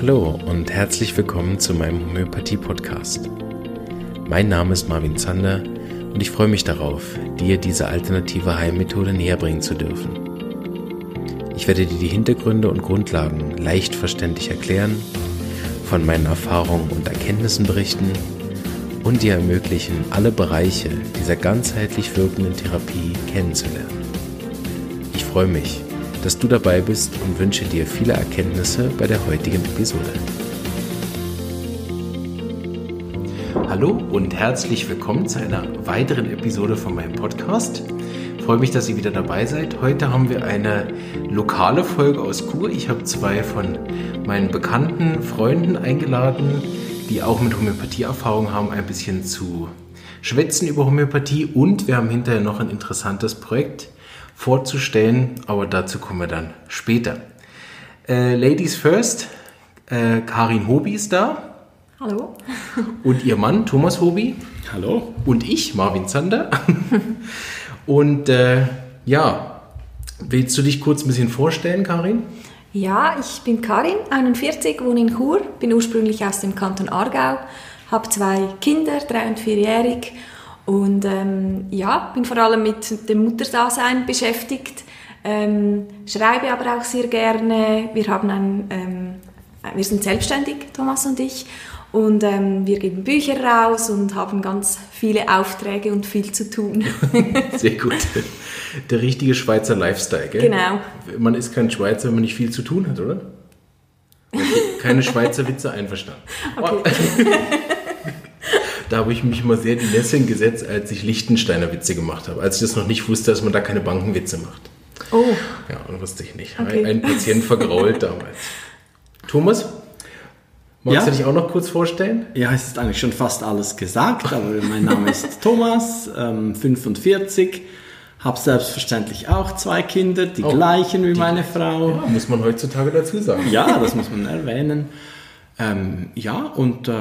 Hallo und herzlich willkommen zu meinem Homöopathie-Podcast. Mein Name ist Marvin Zander und ich freue mich darauf, dir diese alternative Heilmethode näherbringen zu dürfen. Ich werde dir die Hintergründe und Grundlagen leicht verständlich erklären, von meinen Erfahrungen und Erkenntnissen berichten und dir ermöglichen, alle Bereiche dieser ganzheitlich wirkenden Therapie kennenzulernen. Ich freue mich, dass du dabei bist und wünsche dir viele Erkenntnisse bei der heutigen Episode. Hallo und herzlich willkommen zu einer weiteren Episode von meinem Podcast. Ich freue mich, dass ihr wieder dabei seid. Heute haben wir eine lokale Folge aus Kur. Ich habe zwei von meinen bekannten Freunden eingeladen, die auch mit Homöopathie-Erfahrung haben, ein bisschen zu schwätzen über Homöopathie und wir haben hinterher noch ein interessantes Projekt vorzustellen, aber dazu kommen wir dann später. Äh, Ladies first, äh, Karin Hobi ist da. Hallo. Und ihr Mann Thomas Hobi. Hallo. Und ich, Marvin Zander. und äh, ja, willst du dich kurz ein bisschen vorstellen, Karin? Ja, ich bin Karin, 41, wohne in Chur, bin ursprünglich aus dem Kanton Aargau, habe zwei Kinder, drei und vierjährig und ähm, ja, bin vor allem mit dem Mutterdasein beschäftigt, ähm, schreibe aber auch sehr gerne. Wir, haben ein, ähm, wir sind selbstständig, Thomas und ich, und ähm, wir geben Bücher raus und haben ganz viele Aufträge und viel zu tun. Sehr gut. Der richtige Schweizer Lifestyle, gell? Genau. Man ist kein Schweizer, wenn man nicht viel zu tun hat, oder? Keine Schweizer Witze einverstanden. Okay. Da habe ich mich immer sehr die Nesseln gesetzt, als ich Lichtensteiner Witze gemacht habe. Als ich das noch nicht wusste, dass man da keine Bankenwitze macht. Oh, Ja, und wusste ich nicht. Okay. Ein, ein Patient vergrault damals. Thomas, magst Ja? du dich auch noch kurz vorstellen? Ja, es ist eigentlich schon fast alles gesagt, aber mein Name ist Thomas, ähm, 45, habe selbstverständlich auch zwei Kinder, die Oh, gleichen wie meine Frau. Ja, muss man heutzutage dazu sagen. Ja, das muss man erwähnen. Ähm, ja, und äh,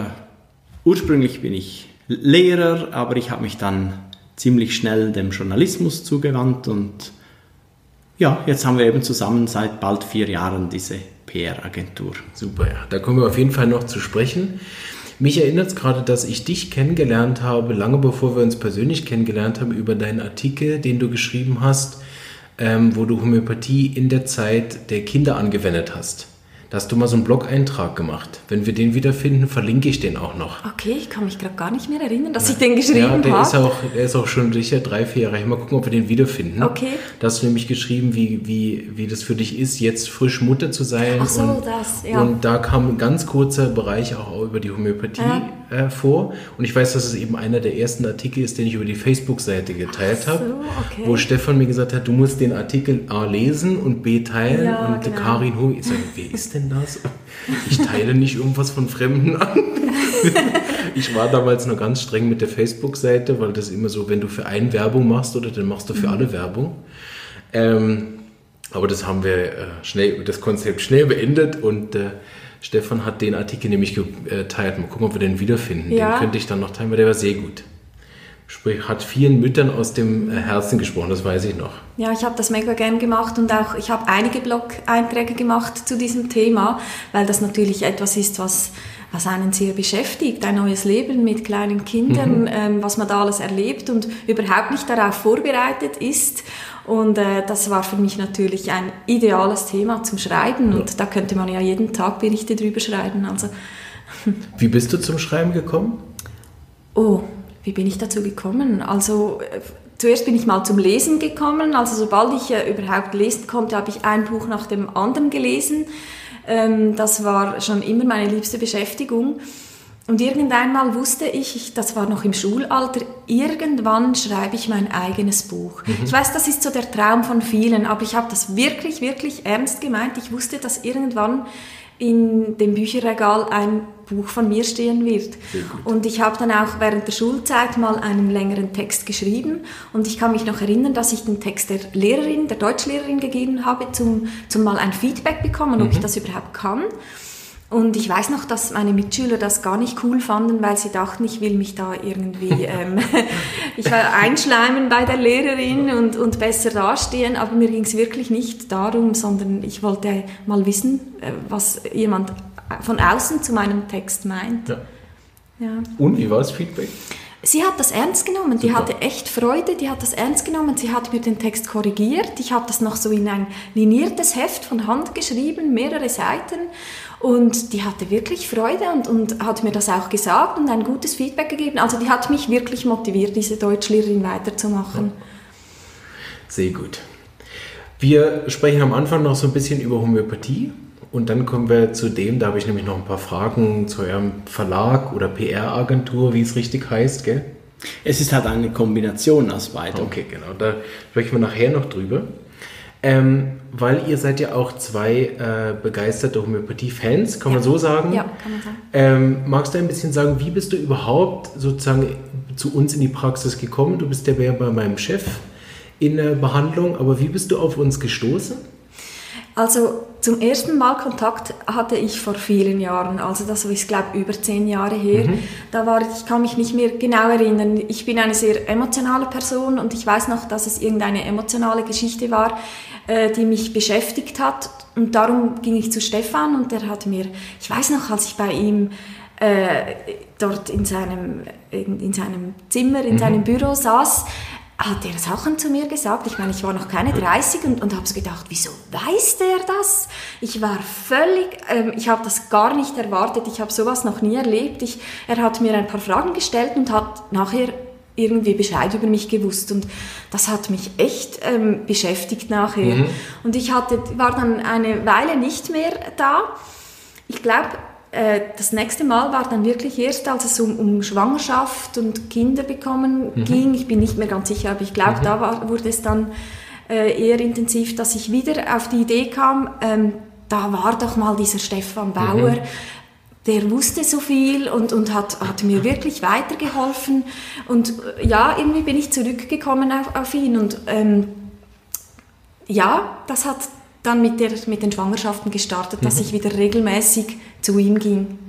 ursprünglich bin ich Lehrer, aber ich habe mich dann ziemlich schnell dem Journalismus zugewandt und ja, jetzt haben wir eben zusammen seit bald vier Jahren diese PR-Agentur. Super, ja. Da kommen wir auf jeden Fall noch zu sprechen. Mich erinnert es gerade, dass ich dich kennengelernt habe, lange bevor wir uns persönlich kennengelernt haben, über deinen Artikel, den du geschrieben hast, ähm, wo du Homöopathie in der Zeit der Kinder angewendet hast. Da hast du mal so einen Blog-Eintrag gemacht. Wenn wir den wiederfinden, verlinke ich den auch noch. okay, ich kann mich gerade gar nicht mehr erinnern, dass ich den geschrieben Ja, der ist, habe. auch, der ist auch schon sicher drei, vier Jahre. Mal gucken, ob wir den wiederfinden. Okay. Da hast du nämlich geschrieben, wie, wie, wie das für dich ist, jetzt frisch Mutter zu sein. Ach so, und, das, ja. Und da kam ein ganz kurzer Bereich auch über die Homöopathie äh, vor. Und ich weiß, dass es eben einer der ersten Artikel ist, den ich über die Facebook-Seite geteilt so, habe. okay. Wo Stefan mir gesagt hat, du musst den Artikel A lesen und B teilen. Ja, und genau. Karin Hui, ich sage, wer ist denn das? Ich teile nicht irgendwas von Fremden an. Ich war damals nur ganz streng mit der Facebook-Seite, weil das immer so, wenn du für einen Werbung machst oder dann machst du für alle Werbung. Ähm, aber das haben wir äh, schnell, das Konzept schnell beendet und äh, Stefan hat den Artikel nämlich geteilt. Mal gucken, ob wir den wiederfinden. Ja. Den könnte ich dann noch teilen, weil der war sehr gut. Sprich, hat vielen Müttern aus dem äh, Herzen gesprochen, das weiß ich noch. Ja, ich habe das mega gern gemacht und auch ich habe einige Blog-Einträge gemacht zu diesem Thema, weil das natürlich etwas ist, was, was einen sehr beschäftigt. Ein neues Leben mit kleinen Kindern, ähm, was man da alles erlebt und überhaupt nicht darauf vorbereitet ist. Und äh, das war für mich natürlich ein ideales Thema zum Schreiben und da könnte man ja jeden Tag Berichte drüber schreiben. Also, Wie bist du zum Schreiben gekommen? Oh, wie bin ich dazu gekommen? Also äh, zuerst bin ich mal zum Lesen gekommen. Also sobald ich äh, überhaupt lesen konnte, habe ich ein Buch nach dem anderen gelesen. Ähm, das war schon immer meine liebste Beschäftigung. Und irgendeinmal wusste ich, ich, das war noch im Schulalter, irgendwann schreibe ich mein eigenes Buch. Ich weiß, das ist so der Traum von vielen, aber ich habe das wirklich, wirklich ernst gemeint. Ich wusste, dass irgendwann in dem Bücherregal ein Buch von mir stehen wird. Und ich habe dann auch während der Schulzeit mal einen längeren Text geschrieben und ich kann mich noch erinnern, dass ich den Text der Lehrerin, der Deutschlehrerin gegeben habe, zum, zum mal ein Feedback bekommen, ob ich das überhaupt kann. Und ich weiß noch, dass meine Mitschüler das gar nicht cool fanden, weil sie dachten, ich will mich da irgendwie, ähm, ich war einschleimen bei der Lehrerin und, und besser dastehen, aber mir ging es wirklich nicht darum, sondern ich wollte mal wissen, äh, was jemand von außen zu meinem Text meint. Ja. Ja. Und wie war das Feedback? Sie hat das ernst genommen, die Super. hatte echt Freude, die hat das ernst genommen, sie hat mir den Text korrigiert, ich habe das noch so in ein liniertes Heft von Hand geschrieben, mehrere Seiten und die hatte wirklich Freude und, und hat mir das auch gesagt und ein gutes Feedback gegeben. Also die hat mich wirklich motiviert, diese Deutschlehrerin weiterzumachen. Sehr gut. Wir sprechen am Anfang noch so ein bisschen über Homöopathie und dann kommen wir zu dem, da habe ich nämlich noch ein paar Fragen zu eurem Verlag oder PR-Agentur, wie es richtig heißt, gell? Es ist halt eine Kombination aus beidem. Okay, genau, da sprechen wir nachher noch drüber. Ähm, weil ihr seid ja auch zwei äh, begeisterte Homöopathie-Fans, kann man so sagen. Ja, kann man sagen. Ähm, magst du ein bisschen sagen, wie bist du überhaupt sozusagen zu uns in die Praxis gekommen? Du bist ja bei meinem Chef in der Behandlung, aber wie bist du auf uns gestoßen? Also zum ersten Mal Kontakt hatte ich vor vielen Jahren, also das ist glaube über zehn Jahre her. Da war ich kann mich nicht mehr genau erinnern. Ich bin eine sehr emotionale Person und ich weiß noch, dass es irgendeine emotionale Geschichte war, äh, die mich beschäftigt hat und darum ging ich zu Stefan und der hat mir, ich weiß noch, als ich bei ihm äh, dort in seinem, in, in seinem Zimmer, in seinem Büro saß, hat er Sachen zu mir gesagt. Ich meine, ich war noch keine 30 und, und habe so gedacht, wieso weiß der das? Ich war völlig, ähm, ich habe das gar nicht erwartet. Ich habe sowas noch nie erlebt. Ich, er hat mir ein paar Fragen gestellt und hat nachher irgendwie Bescheid über mich gewusst und das hat mich echt ähm, beschäftigt nachher. Und ich hatte, war dann eine Weile nicht mehr da. Ich glaube, das nächste Mal war dann wirklich erst, als es um, um Schwangerschaft und Kinder bekommen ging. Ich bin nicht mehr ganz sicher, aber ich glaube, da war, wurde es dann äh, eher intensiv, dass ich wieder auf die Idee kam, ähm, da war doch mal dieser Stefan Bauer, der wusste so viel und, und hat, hat mir wirklich weitergeholfen. Und äh, ja, irgendwie bin ich zurückgekommen auf, auf ihn und ähm, ja, das hat dann mit, der, mit den Schwangerschaften gestartet, dass ich wieder regelmäßig zu ihm ging.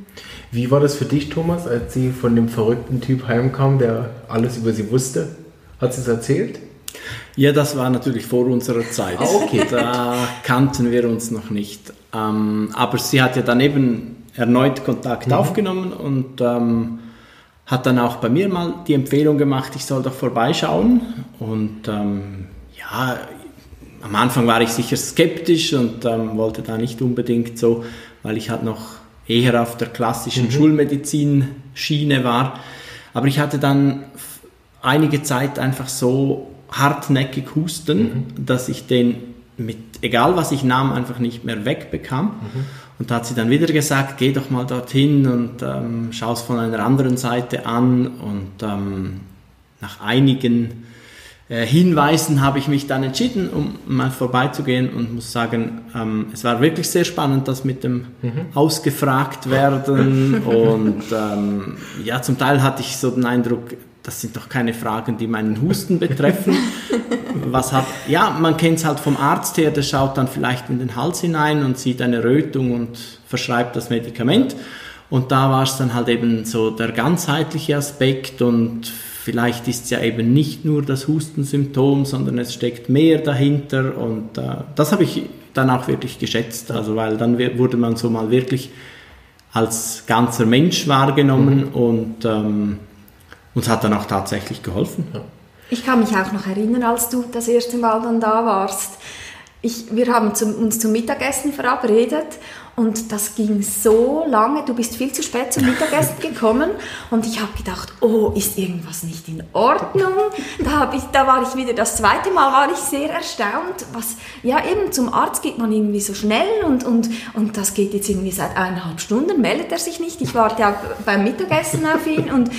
Wie war das für dich, Thomas, als sie von dem verrückten Typ heimkam, der alles über sie wusste? Hat sie es erzählt? Ja, das war natürlich vor unserer Zeit. Ah, okay. Da kannten wir uns noch nicht. Ähm, aber sie hat ja dann eben erneut Kontakt aufgenommen und ähm, hat dann auch bei mir mal die Empfehlung gemacht, ich soll doch vorbeischauen. Und ähm, ja, am Anfang war ich sicher skeptisch und ähm, wollte da nicht unbedingt so, weil ich halt noch eher auf der klassischen Schulmedizin-Schiene war. Aber ich hatte dann einige Zeit einfach so hartnäckig Husten, dass ich den mit, egal was ich nahm, einfach nicht mehr wegbekam. Und da hat sie dann wieder gesagt, geh doch mal dorthin und ähm, schau es von einer anderen Seite an. Und ähm, nach einigen Hinweisen habe ich mich dann entschieden, um mal vorbeizugehen und muss sagen, ähm, es war wirklich sehr spannend, das mit dem ausgefragt werden und ähm, ja, zum Teil hatte ich so den Eindruck, das sind doch keine Fragen, die meinen Husten betreffen. Was hat, ja, man kennt es halt vom Arzt her, der schaut dann vielleicht in den Hals hinein und sieht eine Rötung und verschreibt das Medikament. Und da war es dann halt eben so der ganzheitliche Aspekt und vielleicht ist es ja eben nicht nur das Hustensymptom, sondern es steckt mehr dahinter und äh, das habe ich dann auch wirklich geschätzt, also weil dann wurde man so mal wirklich als ganzer Mensch wahrgenommen und ähm, uns hat dann auch tatsächlich geholfen. Ich kann mich auch noch erinnern, als du das erste Mal dann da warst. Ich, wir haben zum, uns zum Mittagessen verabredet und das ging so lange. Du bist viel zu spät zum Mittagessen gekommen und ich habe gedacht, oh, ist irgendwas nicht in Ordnung? Da, ich, da war ich wieder, das zweite Mal war ich sehr erstaunt. Was, ja, eben zum Arzt geht man irgendwie so schnell und, und, und das geht jetzt irgendwie seit eineinhalb Stunden, meldet er sich nicht. Ich warte auch beim Mittagessen auf ihn und,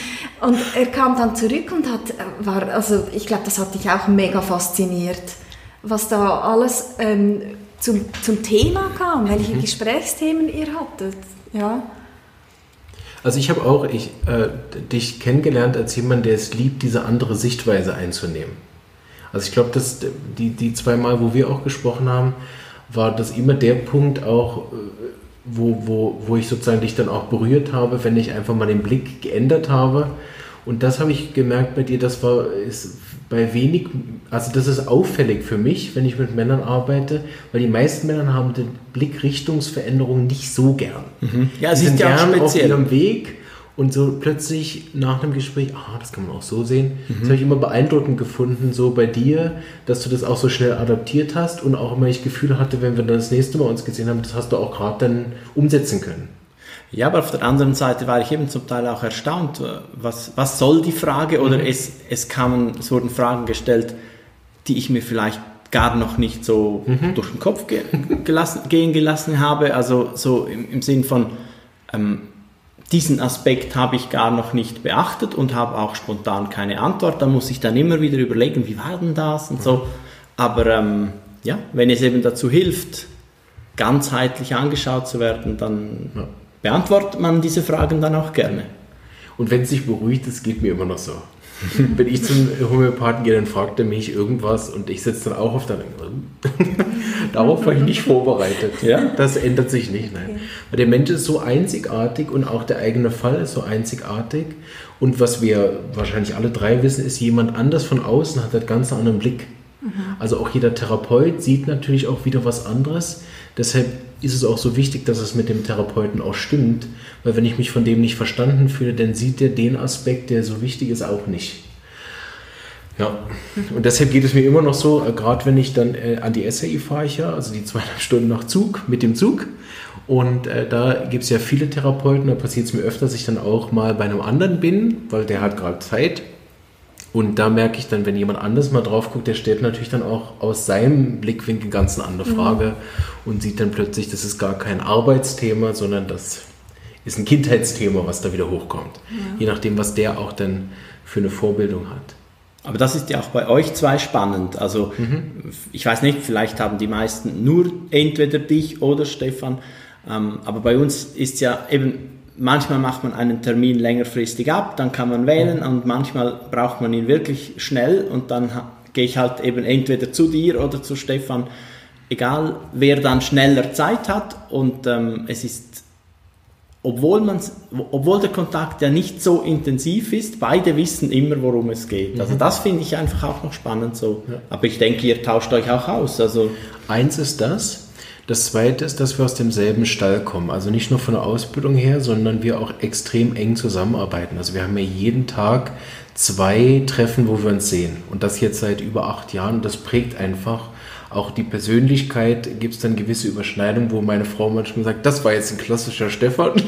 und er kam dann zurück und hat, war, also ich glaube, das hat dich auch mega fasziniert, was da alles ähm, zum, zum Thema kam, welche Gesprächsthemen ihr hattet. Ja. Also ich habe auch ich, äh, dich kennengelernt als jemand, der es liebt, diese andere Sichtweise einzunehmen. Also ich glaube, dass die, die zwei Mal, wo wir auch gesprochen haben, war das immer der Punkt auch, äh, wo, wo, wo ich sozusagen dich dann auch berührt habe, wenn ich einfach mal den Blick geändert habe Und das habe ich gemerkt bei dir, das war ist bei wenig, also das ist auffällig für mich, wenn ich mit Männern arbeite, weil die meisten Männer haben den Blickrichtungsveränderung nicht so gern. Mhm. Ja, sie sind ja gern auf ihrem Weg und so plötzlich nach einem Gespräch, ah, das kann man auch so sehen. Mhm. Das habe ich immer beeindruckend gefunden, so bei dir, dass du das auch so schnell adaptiert hast und auch immer ich Gefühl hatte, wenn wir dann das nächste Mal uns gesehen haben, das hast du auch gerade dann umsetzen können. Ja, aber auf der anderen Seite war ich eben zum Teil auch erstaunt, was, was soll die Frage? Oder mhm. es, es kamen, es wurden Fragen gestellt, die ich mir vielleicht gar noch nicht so mhm. durch den Kopf ge gelassen, gehen gelassen habe. Also so im, im Sinn von, ähm, diesen Aspekt habe ich gar noch nicht beachtet und habe auch spontan keine Antwort. Da muss ich dann immer wieder überlegen, wie war denn das und so. Aber ähm, ja, wenn es eben dazu hilft, ganzheitlich angeschaut zu werden, dann ja. Beantwortet man diese Fragen dann auch gerne. Und wenn es sich beruhigt, das geht mir immer noch so. Wenn ich zum Homöopathen gehe, dann fragt er mich irgendwas und ich sitze dann auch auf der Darauf war ich nicht vorbereitet. Ja? Das ändert sich nicht. Nein. Okay. Weil der Mensch ist so einzigartig und auch der eigene Fall ist so einzigartig. Und was wir wahrscheinlich alle drei wissen, ist, jemand anders von außen hat einen ganz anderen Blick. Mhm. Also auch jeder Therapeut sieht natürlich auch wieder was anderes. Deshalb ist es auch so wichtig, dass es mit dem Therapeuten auch stimmt, weil wenn ich mich von dem nicht verstanden fühle, dann sieht er den Aspekt, der so wichtig ist, auch nicht. Ja, und deshalb geht es mir immer noch so, äh, gerade wenn ich dann äh, an die SAI fahre, ich ja, also die zweieinhalb Stunden nach Zug, mit dem Zug. Und äh, da gibt es ja viele Therapeuten, da passiert es mir öfter, dass ich dann auch mal bei einem anderen bin, weil der hat gerade Zeit. Und da merke ich dann, wenn jemand anders mal drauf guckt, der stellt natürlich dann auch aus seinem Blickwinkel ganz eine andere mhm. Frage mhm. und sieht dann plötzlich, das ist gar kein Arbeitsthema, sondern das ist ein Kindheitsthema, was da wieder hochkommt. Ja. Je nachdem, was der auch dann für eine Vorbildung hat. Aber das ist ja auch bei euch zwei spannend. Also mhm. ich weiß nicht, vielleicht haben die meisten nur entweder dich oder Stefan. Ähm, aber bei uns ist ja eben manchmal macht man einen Termin längerfristig ab, dann kann man wählen und manchmal braucht man ihn wirklich schnell und dann gehe ich halt eben entweder zu dir oder zu Stefan, egal wer dann schneller Zeit hat und ähm, es ist, obwohl, man's, obwohl der Kontakt ja nicht so intensiv ist, beide wissen immer, worum es geht. Also mhm. das finde ich einfach auch noch spannend so. Ja. Aber ich denke, ihr tauscht euch auch aus. Also Eins ist das, das zweite ist, dass wir aus demselben Stall kommen. Also nicht nur von der Ausbildung her, sondern wir auch extrem eng zusammenarbeiten. Also wir haben ja jeden Tag zwei Treffen, wo wir uns sehen. Und das jetzt seit über acht Jahren. Und das prägt einfach auch die Persönlichkeit. Gibt es dann gewisse Überschneidungen, wo meine Frau manchmal sagt, das war jetzt ein klassischer Stefan.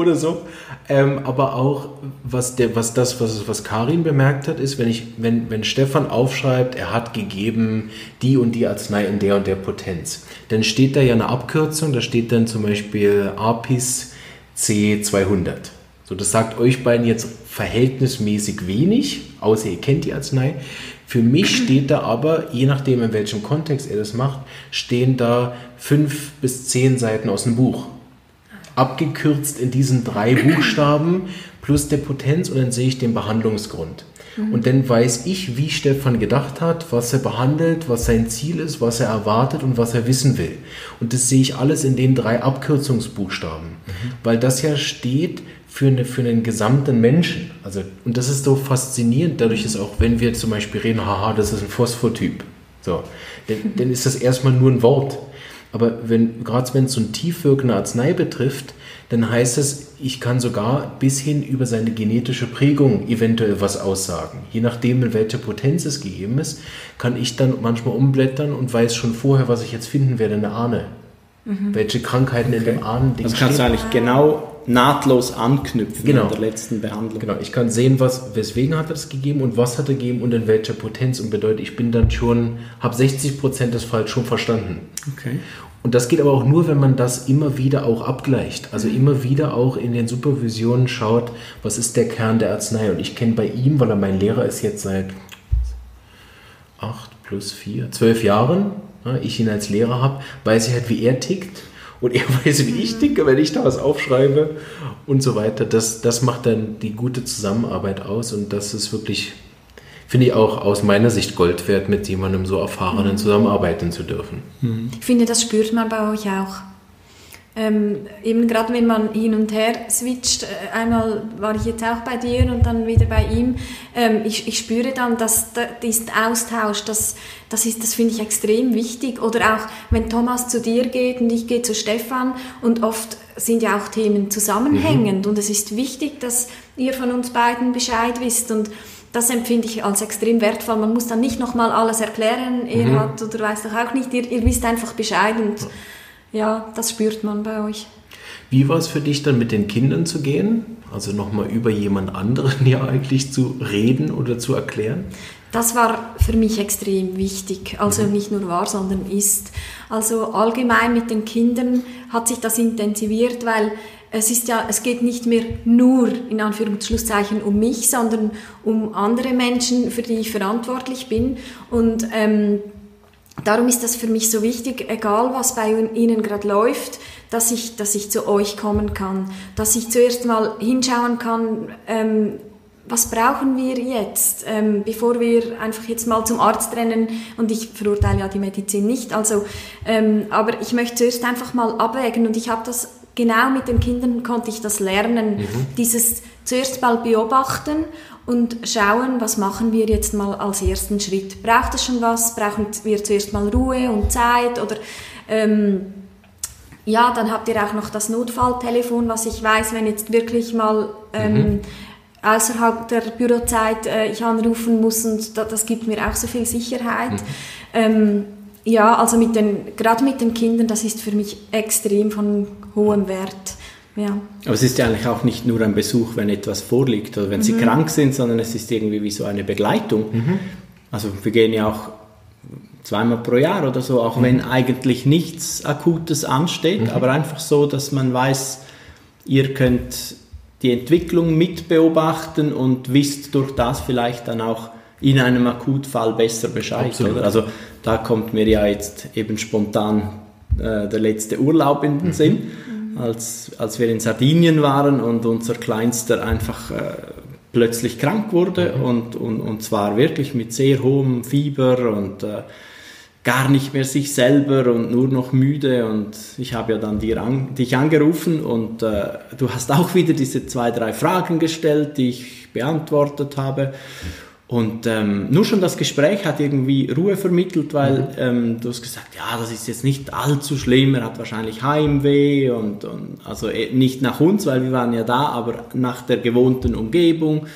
Oder so. Ähm, aber auch, was, der, was das, was, was Karin bemerkt hat, ist, wenn, ich, wenn, wenn Stefan aufschreibt, er hat gegeben die und die Arznei in der und der Potenz, dann steht da ja eine Abkürzung, da steht dann zum Beispiel APIS C200. So, das sagt euch beiden jetzt verhältnismäßig wenig, außer ihr kennt die Arznei. Für mich steht da aber, je nachdem in welchem Kontext er das macht, stehen da fünf bis zehn Seiten aus dem Buch abgekürzt in diesen drei Buchstaben plus der Potenz und dann sehe ich den Behandlungsgrund. Mhm. Und dann weiß ich, wie Stefan gedacht hat, was er behandelt, was sein Ziel ist, was er erwartet und was er wissen will. Und das sehe ich alles in den drei Abkürzungsbuchstaben, mhm. weil das ja steht für, eine, für einen gesamten Menschen. Also, und das ist so faszinierend, dadurch ist auch, wenn wir zum Beispiel reden, haha, das ist ein Phosphotyp, so, dann, dann ist das erstmal nur ein Wort. Aber wenn, gerade wenn es so eine tiefwirkende Arznei betrifft, dann heißt es, ich kann sogar bis hin über seine genetische Prägung eventuell was aussagen. Je nachdem, in welcher Potenz es gegeben ist, kann ich dann manchmal umblättern und weiß schon vorher, was ich jetzt finden werde, eine Ahne. Mhm. Welche Krankheiten okay. in dem Ahnending Das kannst du eigentlich genau nahtlos anknüpfen genau. in der letzten Behandlung. Genau, ich kann sehen, was, weswegen hat er das gegeben und was hat er gegeben und in welcher Potenz und bedeutet, ich bin dann schon, habe 60 Prozent des Falls schon verstanden. Okay. Und das geht aber auch nur, wenn man das immer wieder auch abgleicht. Also mhm. immer wieder auch in den Supervisionen schaut, was ist der Kern der Arznei. Und ich kenne bei ihm, weil er mein Lehrer ist jetzt seit acht plus vier, zwölf Jahren, ich ihn als Lehrer habe, weiß ich halt, wie er tickt und er weiß, wie ich ticke, wenn ich da was aufschreibe und so weiter. Das, das macht dann die gute Zusammenarbeit aus und das ist wirklich, finde ich auch aus meiner Sicht Gold wert, mit jemandem so erfahrenen mhm. zusammenarbeiten zu dürfen. Ich finde, das spürt man bei euch auch. Ähm, eben gerade wenn man hin und her switcht, äh, einmal war ich jetzt auch bei dir und dann wieder bei ihm, ähm, ich, ich spüre dann, dass da, diesen Austausch, das, das, ist, das finde ich extrem wichtig. Oder auch, wenn Thomas zu dir geht und ich gehe zu Stefan und oft sind ja auch Themen zusammenhängend mhm. und es ist wichtig, dass ihr von uns beiden Bescheid wisst und das empfinde ich als extrem wertvoll. Man muss dann nicht nochmal alles erklären, er mhm. hat oder weiß doch auch nicht, ihr, ihr wisst einfach Bescheid und ja, das spürt man bei euch. Wie war es für dich dann mit den Kindern zu gehen? Also nochmal über jemand anderen ja eigentlich zu reden oder zu erklären? Das war für mich extrem wichtig. Also mhm. nicht nur war, sondern ist. Also allgemein mit den Kindern hat sich das intensiviert, weil es ist ja, es geht nicht mehr nur in Anführungszeichen um mich, sondern um andere Menschen, für die ich verantwortlich bin. Und ähm, darum ist das für mich so wichtig, egal was bei Ihnen gerade läuft, dass ich, dass ich zu euch kommen kann, dass ich zuerst mal hinschauen kann, ähm, was brauchen wir jetzt, ähm, bevor wir einfach jetzt mal zum Arzt rennen. Und ich verurteile ja die Medizin nicht, also, ähm, aber ich möchte zuerst einfach mal abwägen. Und ich habe das genau mit den Kindern konnte ich das lernen, mhm. dieses zuerst mal beobachten und schauen, was machen wir jetzt mal als ersten Schritt. Braucht es schon was? Brauchen wir zuerst mal Ruhe und Zeit? Oder ähm, ja, dann habt ihr auch noch das Notfalltelefon, was ich weiß, wenn jetzt wirklich mal ähm, mhm. außerhalb der Bürozeit äh, ich anrufen muss und da, das gibt mir auch so viel Sicherheit. Mhm. Ähm, ja, also mit den, gerade mit den Kindern, das ist für mich extrem von hohem Wert. Ja. Aber es ist ja eigentlich auch nicht nur ein Besuch, wenn etwas vorliegt oder wenn mhm. sie krank sind, sondern es ist irgendwie wie so eine Begleitung. Mhm. Also wir gehen ja auch zweimal pro Jahr oder so, auch mhm. wenn eigentlich nichts Akutes ansteht, mhm. aber einfach so, dass man weiß, ihr könnt die Entwicklung mitbeobachten und wisst durch das vielleicht dann auch in einem Akutfall besser Bescheid. Also da kommt mir ja jetzt eben spontan äh, der letzte Urlaub in den mhm. Sinn als, als wir in Sardinien waren und unser Kleinster einfach äh, plötzlich krank wurde mhm. und, und, und zwar wirklich mit sehr hohem Fieber und äh, gar nicht mehr sich selber und nur noch müde und ich habe ja dann dir an, dich angerufen und äh, du hast auch wieder diese zwei, drei Fragen gestellt, die ich beantwortet habe und ähm, nur schon das Gespräch hat irgendwie Ruhe vermittelt, weil mhm. ähm, du hast gesagt, ja, das ist jetzt nicht allzu schlimm, er hat wahrscheinlich Heimweh und, und also eh, nicht nach uns, weil wir waren ja da, aber nach der gewohnten Umgebung,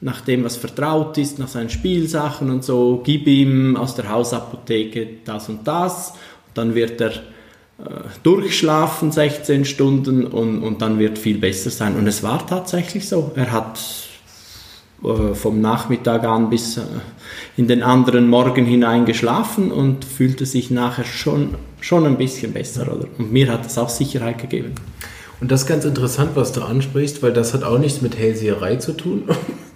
nach dem, was vertraut ist, nach seinen Spielsachen und so, gib ihm aus der Hausapotheke das und das, dann wird er äh, durchschlafen 16 Stunden und, und dann wird viel besser sein. Und es war tatsächlich so. Er hat vom Nachmittag an bis äh, in den anderen Morgen hinein geschlafen und fühlte sich nachher schon, schon ein bisschen besser. Oder? Und mir hat das auch Sicherheit gegeben. Und das ist ganz interessant, was du ansprichst, weil das hat auch nichts mit Hellseherei zu tun,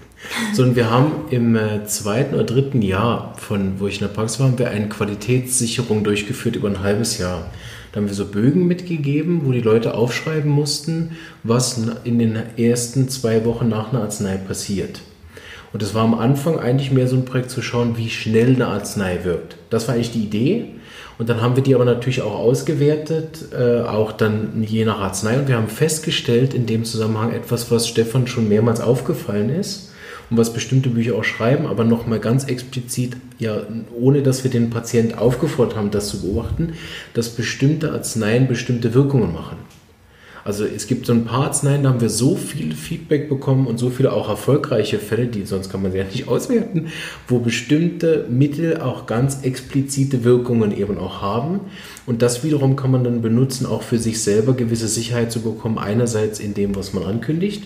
sondern wir haben im äh, zweiten oder dritten Jahr, von wo ich in der Praxis war, haben wir eine Qualitätssicherung durchgeführt über ein halbes Jahr. Da haben wir so Bögen mitgegeben, wo die Leute aufschreiben mussten, was in den ersten zwei Wochen nach einer Arznei passiert. Und das war am Anfang eigentlich mehr so ein Projekt zu schauen, wie schnell eine Arznei wirkt. Das war eigentlich die Idee. Und dann haben wir die aber natürlich auch ausgewertet, äh, auch dann je nach Arznei. Und wir haben festgestellt in dem Zusammenhang etwas, was Stefan schon mehrmals aufgefallen ist und was bestimmte Bücher auch schreiben, aber nochmal ganz explizit, ja, ohne dass wir den Patient aufgefordert haben, das zu beobachten, dass bestimmte Arzneien bestimmte Wirkungen machen. Also es gibt so ein paar Arzneien, da haben wir so viel Feedback bekommen und so viele auch erfolgreiche Fälle, die sonst kann man sie ja nicht auswerten, wo bestimmte Mittel auch ganz explizite Wirkungen eben auch haben. Und das wiederum kann man dann benutzen, auch für sich selber gewisse Sicherheit zu bekommen, einerseits in dem, was man ankündigt,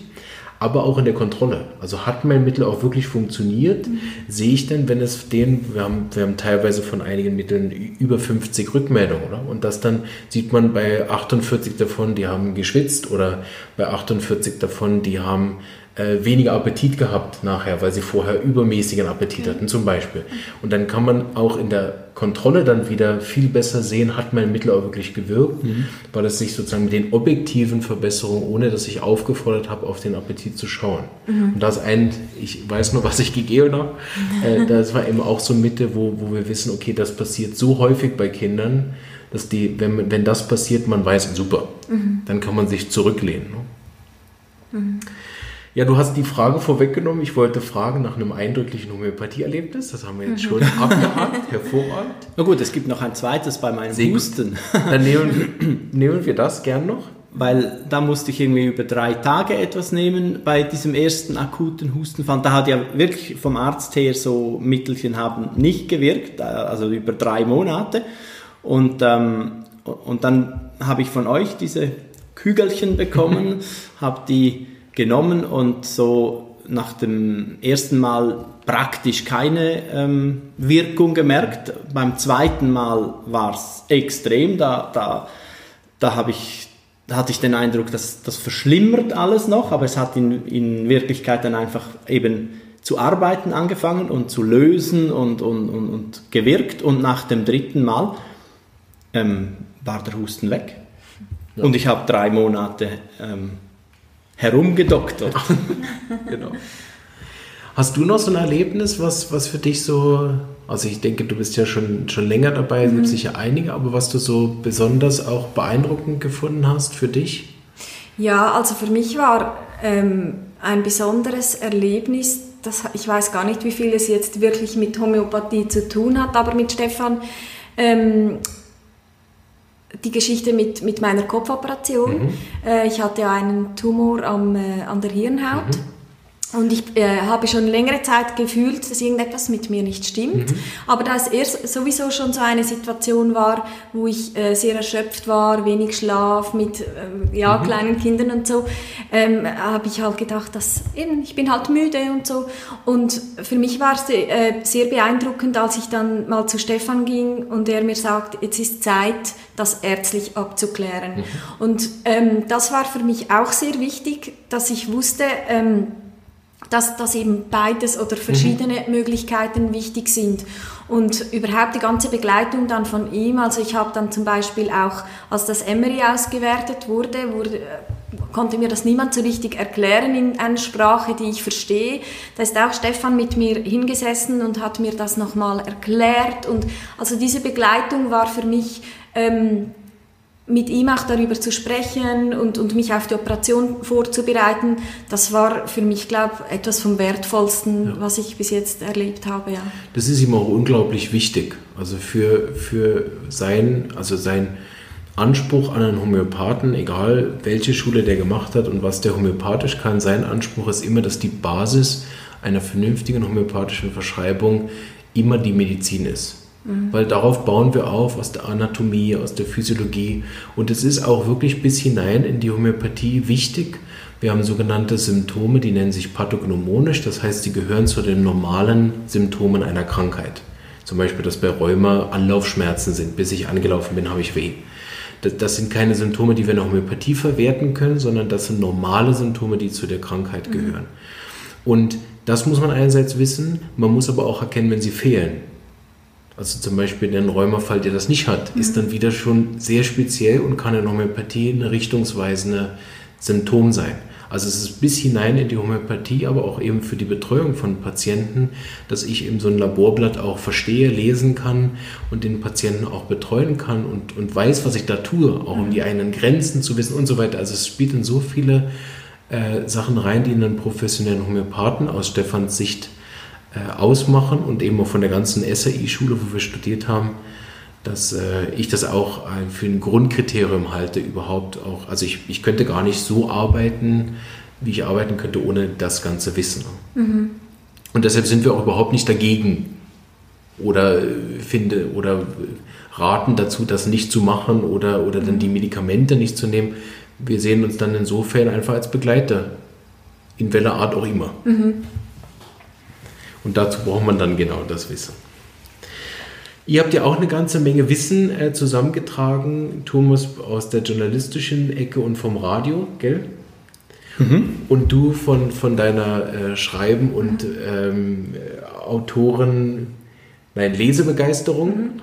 aber auch in der Kontrolle. Also hat mein Mittel auch wirklich funktioniert? Mhm. Sehe ich denn, wenn es den, wir haben, wir haben teilweise von einigen Mitteln über 50 Rückmeldungen, oder? Und das dann sieht man bei 48 davon, die haben geschwitzt oder bei 48 davon, die haben äh, weniger Appetit gehabt nachher, weil sie vorher übermäßigen Appetit hatten zum Beispiel. Und dann kann man auch in der Kontrolle dann wieder viel besser sehen, hat mein Mittel auch wirklich gewirkt, mhm. weil es sich sozusagen mit den objektiven Verbesserungen, ohne dass ich aufgefordert habe, auf den Appetit zu schauen. Mhm. Und das ein, ich weiß nur, was ich gegeben habe, äh, das war eben auch so Mitte, wo, wo wir wissen, okay, das passiert so häufig bei Kindern, dass die, wenn, wenn das passiert, man weiß, super, mhm. dann kann man sich zurücklehnen. Ne? Mhm. Ja, du hast die Frage vorweggenommen. Ich wollte fragen nach einem eindrücklichen Homöopathieerlebnis. Das haben wir jetzt schon abgehakt. Hervorragend. Na gut, es gibt noch ein zweites bei meinem Sehr Husten. Dann nehmen, nehmen wir das gern noch. Weil da musste ich irgendwie über drei Tage etwas nehmen bei diesem ersten akuten Hustenfall. Da hat ja wirklich vom Arzt her so Mittelchen haben nicht gewirkt, also über drei Monate. Und, ähm, und dann habe ich von euch diese Kügelchen bekommen, habe die genommen und so nach dem ersten Mal praktisch keine ähm, Wirkung gemerkt. Beim zweiten Mal war es extrem. Da, da, da, habe ich, da hatte ich den Eindruck, dass das verschlimmert alles noch, aber es hat in, in Wirklichkeit dann einfach eben zu arbeiten angefangen und zu lösen und, und, und, und gewirkt. Und nach dem dritten Mal ähm, war der Husten weg. Ja. Und ich habe drei Monate ähm, herumgedoktert. genau. Hast du noch so ein Erlebnis, was, was für dich so, also ich denke, du bist ja schon, schon länger dabei, es mhm. gibt sicher einige, aber was du so besonders auch beeindruckend gefunden hast für dich? Ja, also für mich war ähm, ein besonderes Erlebnis, das, ich weiß gar nicht, wie viel es jetzt wirklich mit Homöopathie zu tun hat, aber mit Stefan ähm, die Geschichte mit, mit meiner Kopfoperation. Mhm. Äh, ich hatte einen Tumor am, äh, an der Hirnhaut. Mhm. Und ich äh, habe schon längere Zeit gefühlt, dass irgendetwas mit mir nicht stimmt. Mhm. Aber da es erst sowieso schon so eine Situation war, wo ich äh, sehr erschöpft war, wenig Schlaf mit äh, ja, mhm. kleinen Kindern und so, ähm, habe ich halt gedacht, dass eben, ich bin halt müde und so. Und für mich war es äh, sehr beeindruckend, als ich dann mal zu Stefan ging und er mir sagt, jetzt ist Zeit, das ärztlich abzuklären. Mhm. Und ähm, das war für mich auch sehr wichtig, dass ich wusste, ähm, dass, dass eben beides oder verschiedene mhm. Möglichkeiten wichtig sind. Und überhaupt die ganze Begleitung dann von ihm, also ich habe dann zum Beispiel auch, als das Emery ausgewertet wurde, wurde konnte mir das niemand so richtig erklären in einer Sprache, die ich verstehe. Da ist auch Stefan mit mir hingesessen und hat mir das nochmal erklärt. Und also diese Begleitung war für mich ähm, mit ihm auch darüber zu sprechen und, und mich auf die Operation vorzubereiten, das war für mich, glaube ich, etwas vom Wertvollsten, ja. was ich bis jetzt erlebt habe. Ja. Das ist ihm auch unglaublich wichtig. Also für, für sein, also sein Anspruch an einen Homöopathen, egal welche Schule der gemacht hat und was der homöopathisch kann, sein Anspruch ist immer, dass die Basis einer vernünftigen homöopathischen Verschreibung immer die Medizin ist. Mhm. Weil darauf bauen wir auf, aus der Anatomie, aus der Physiologie. Und es ist auch wirklich bis hinein in die Homöopathie wichtig. Wir haben sogenannte Symptome, die nennen sich pathognomonisch, das heißt, sie gehören zu den normalen Symptomen einer Krankheit. Zum Beispiel, dass bei Rheuma Anlaufschmerzen sind. Bis ich angelaufen bin, habe ich weh. Das, das, sind keine Symptome, die wir in der Homöopathie verwerten können, sondern das sind normale Symptome, die zu der Krankheit mhm. gehören. Und das muss man einerseits wissen, man muss aber auch erkennen, wenn sie fehlen. Also zum Beispiel ein Rheumafall, der das nicht hat, mhm. ist dann wieder schon sehr speziell und kann in Homöopathie ein richtungsweisendes Symptom sein. Also es ist bis hinein in die Homöopathie, aber auch eben für die Betreuung von Patienten, dass ich eben so ein Laborblatt auch verstehe, lesen kann und den Patienten auch betreuen kann und, und weiß, was ich da tue, auch um die eigenen Grenzen zu wissen und so weiter. Also es spielt in so viele äh, Sachen rein, die einen professionellen Homöopathen aus Stefans Sicht äh, ausmachen und eben auch von der ganzen SAI-Schule, wo wir studiert haben, dass äh, ich das auch äh, für ein Grundkriterium halte, überhaupt auch. Also ich, ich könnte gar nicht so arbeiten, wie ich arbeiten könnte, ohne das ganze Wissen. Mhm. Und deshalb sind wir auch überhaupt nicht dagegen oder finde oder raten dazu, das nicht zu machen oder, oder dann die Medikamente nicht zu nehmen. Wir sehen uns dann insofern einfach als Begleiter, in welcher Art auch immer. Mhm. Und dazu braucht man dann genau das Wissen. Ihr habt ja auch eine ganze Menge Wissen äh, zusammengetragen, Thomas aus der journalistischen Ecke und vom Radio, gell? Mhm. Und du von, von deiner äh, Schreiben- und Mhm. ähm, Autoren, nein, Lesebegeisterung.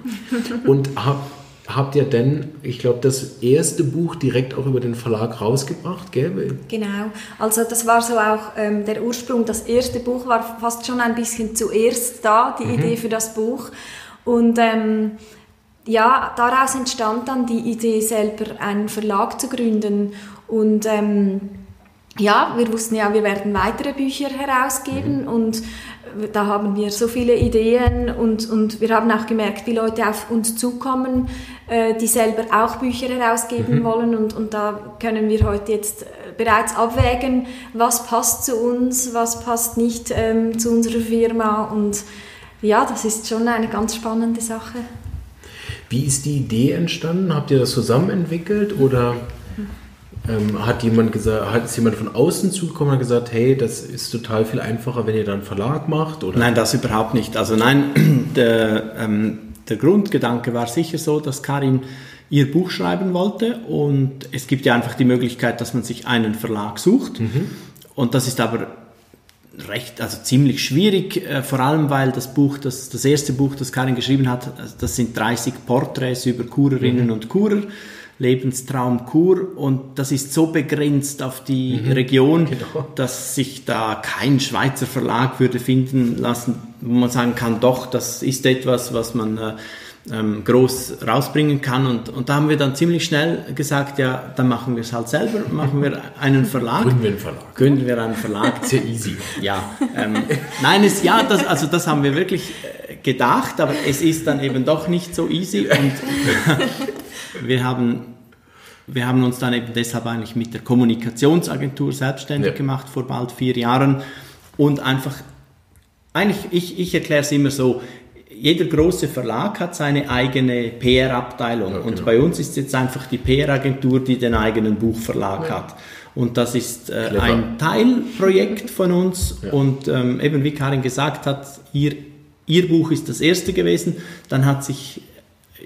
und hab, habt ihr denn, ich glaube, das erste Buch direkt auch über den Verlag rausgebracht, gell? Genau, also das war so auch ähm, der Ursprung. Das erste Buch war fast schon ein bisschen zuerst da, die Idee für das Buch. Und ähm, ja, daraus entstand dann die Idee, selber einen Verlag zu gründen. Und ähm, ja, wir wussten ja, wir werden weitere Bücher herausgeben und da haben wir so viele Ideen und, und wir haben auch gemerkt, wie Leute auf uns zukommen, äh, die selber auch Bücher herausgeben wollen und, und da können wir heute jetzt äh, bereits abwägen, was passt zu uns, was passt nicht ähm, zu unserer Firma und ja, das ist schon eine ganz spannende Sache. Wie ist die Idee entstanden? Habt ihr das zusammen entwickelt oder ähm, hat jemand gesagt, hat jemand von außen zugekommen und gesagt, hey, das ist total viel einfacher, wenn ihr da einen Verlag macht? Oder? Nein, das überhaupt nicht. Also nein, der, ähm, der Grundgedanke war sicher so, dass Karin ihr Buch schreiben wollte und es gibt ja einfach die Möglichkeit, dass man sich einen Verlag sucht und das ist aber recht, also ziemlich schwierig, äh, vor allem weil das Buch, das, das erste Buch, das Karin geschrieben hat, das sind 30 Porträts über Kurerinnen und Kurer, Lebenstraum Kur und das ist so begrenzt auf die Region, genau. dass sich da kein Schweizer Verlag würde finden lassen, wo man sagen kann, doch, das ist etwas, was man äh, ähm, groß rausbringen kann. Und, und da haben wir dann ziemlich schnell gesagt, ja, dann machen wir es halt selber, machen wir einen Verlag. Gründen wir einen Verlag. Gründen wir einen Verlag. Sehr easy. Ja, ähm, nein, es, ja, das, also das haben wir wirklich äh, gedacht, aber es ist dann eben doch nicht so easy und wir haben, wir haben uns dann eben deshalb eigentlich mit der Kommunikationsagentur selbstständig Ja. gemacht vor bald vier Jahren und einfach, eigentlich, ich, ich erkläre es immer so, jeder große Verlag hat seine eigene PR-Abteilung Ja, und genau. bei uns ist jetzt einfach die PR-Agentur, die den eigenen Buchverlag hat. Und das ist äh, ein Teilprojekt von uns Ja. und ähm, eben wie Karin gesagt hat, ihr, ihr Buch ist das erste gewesen, dann hat sich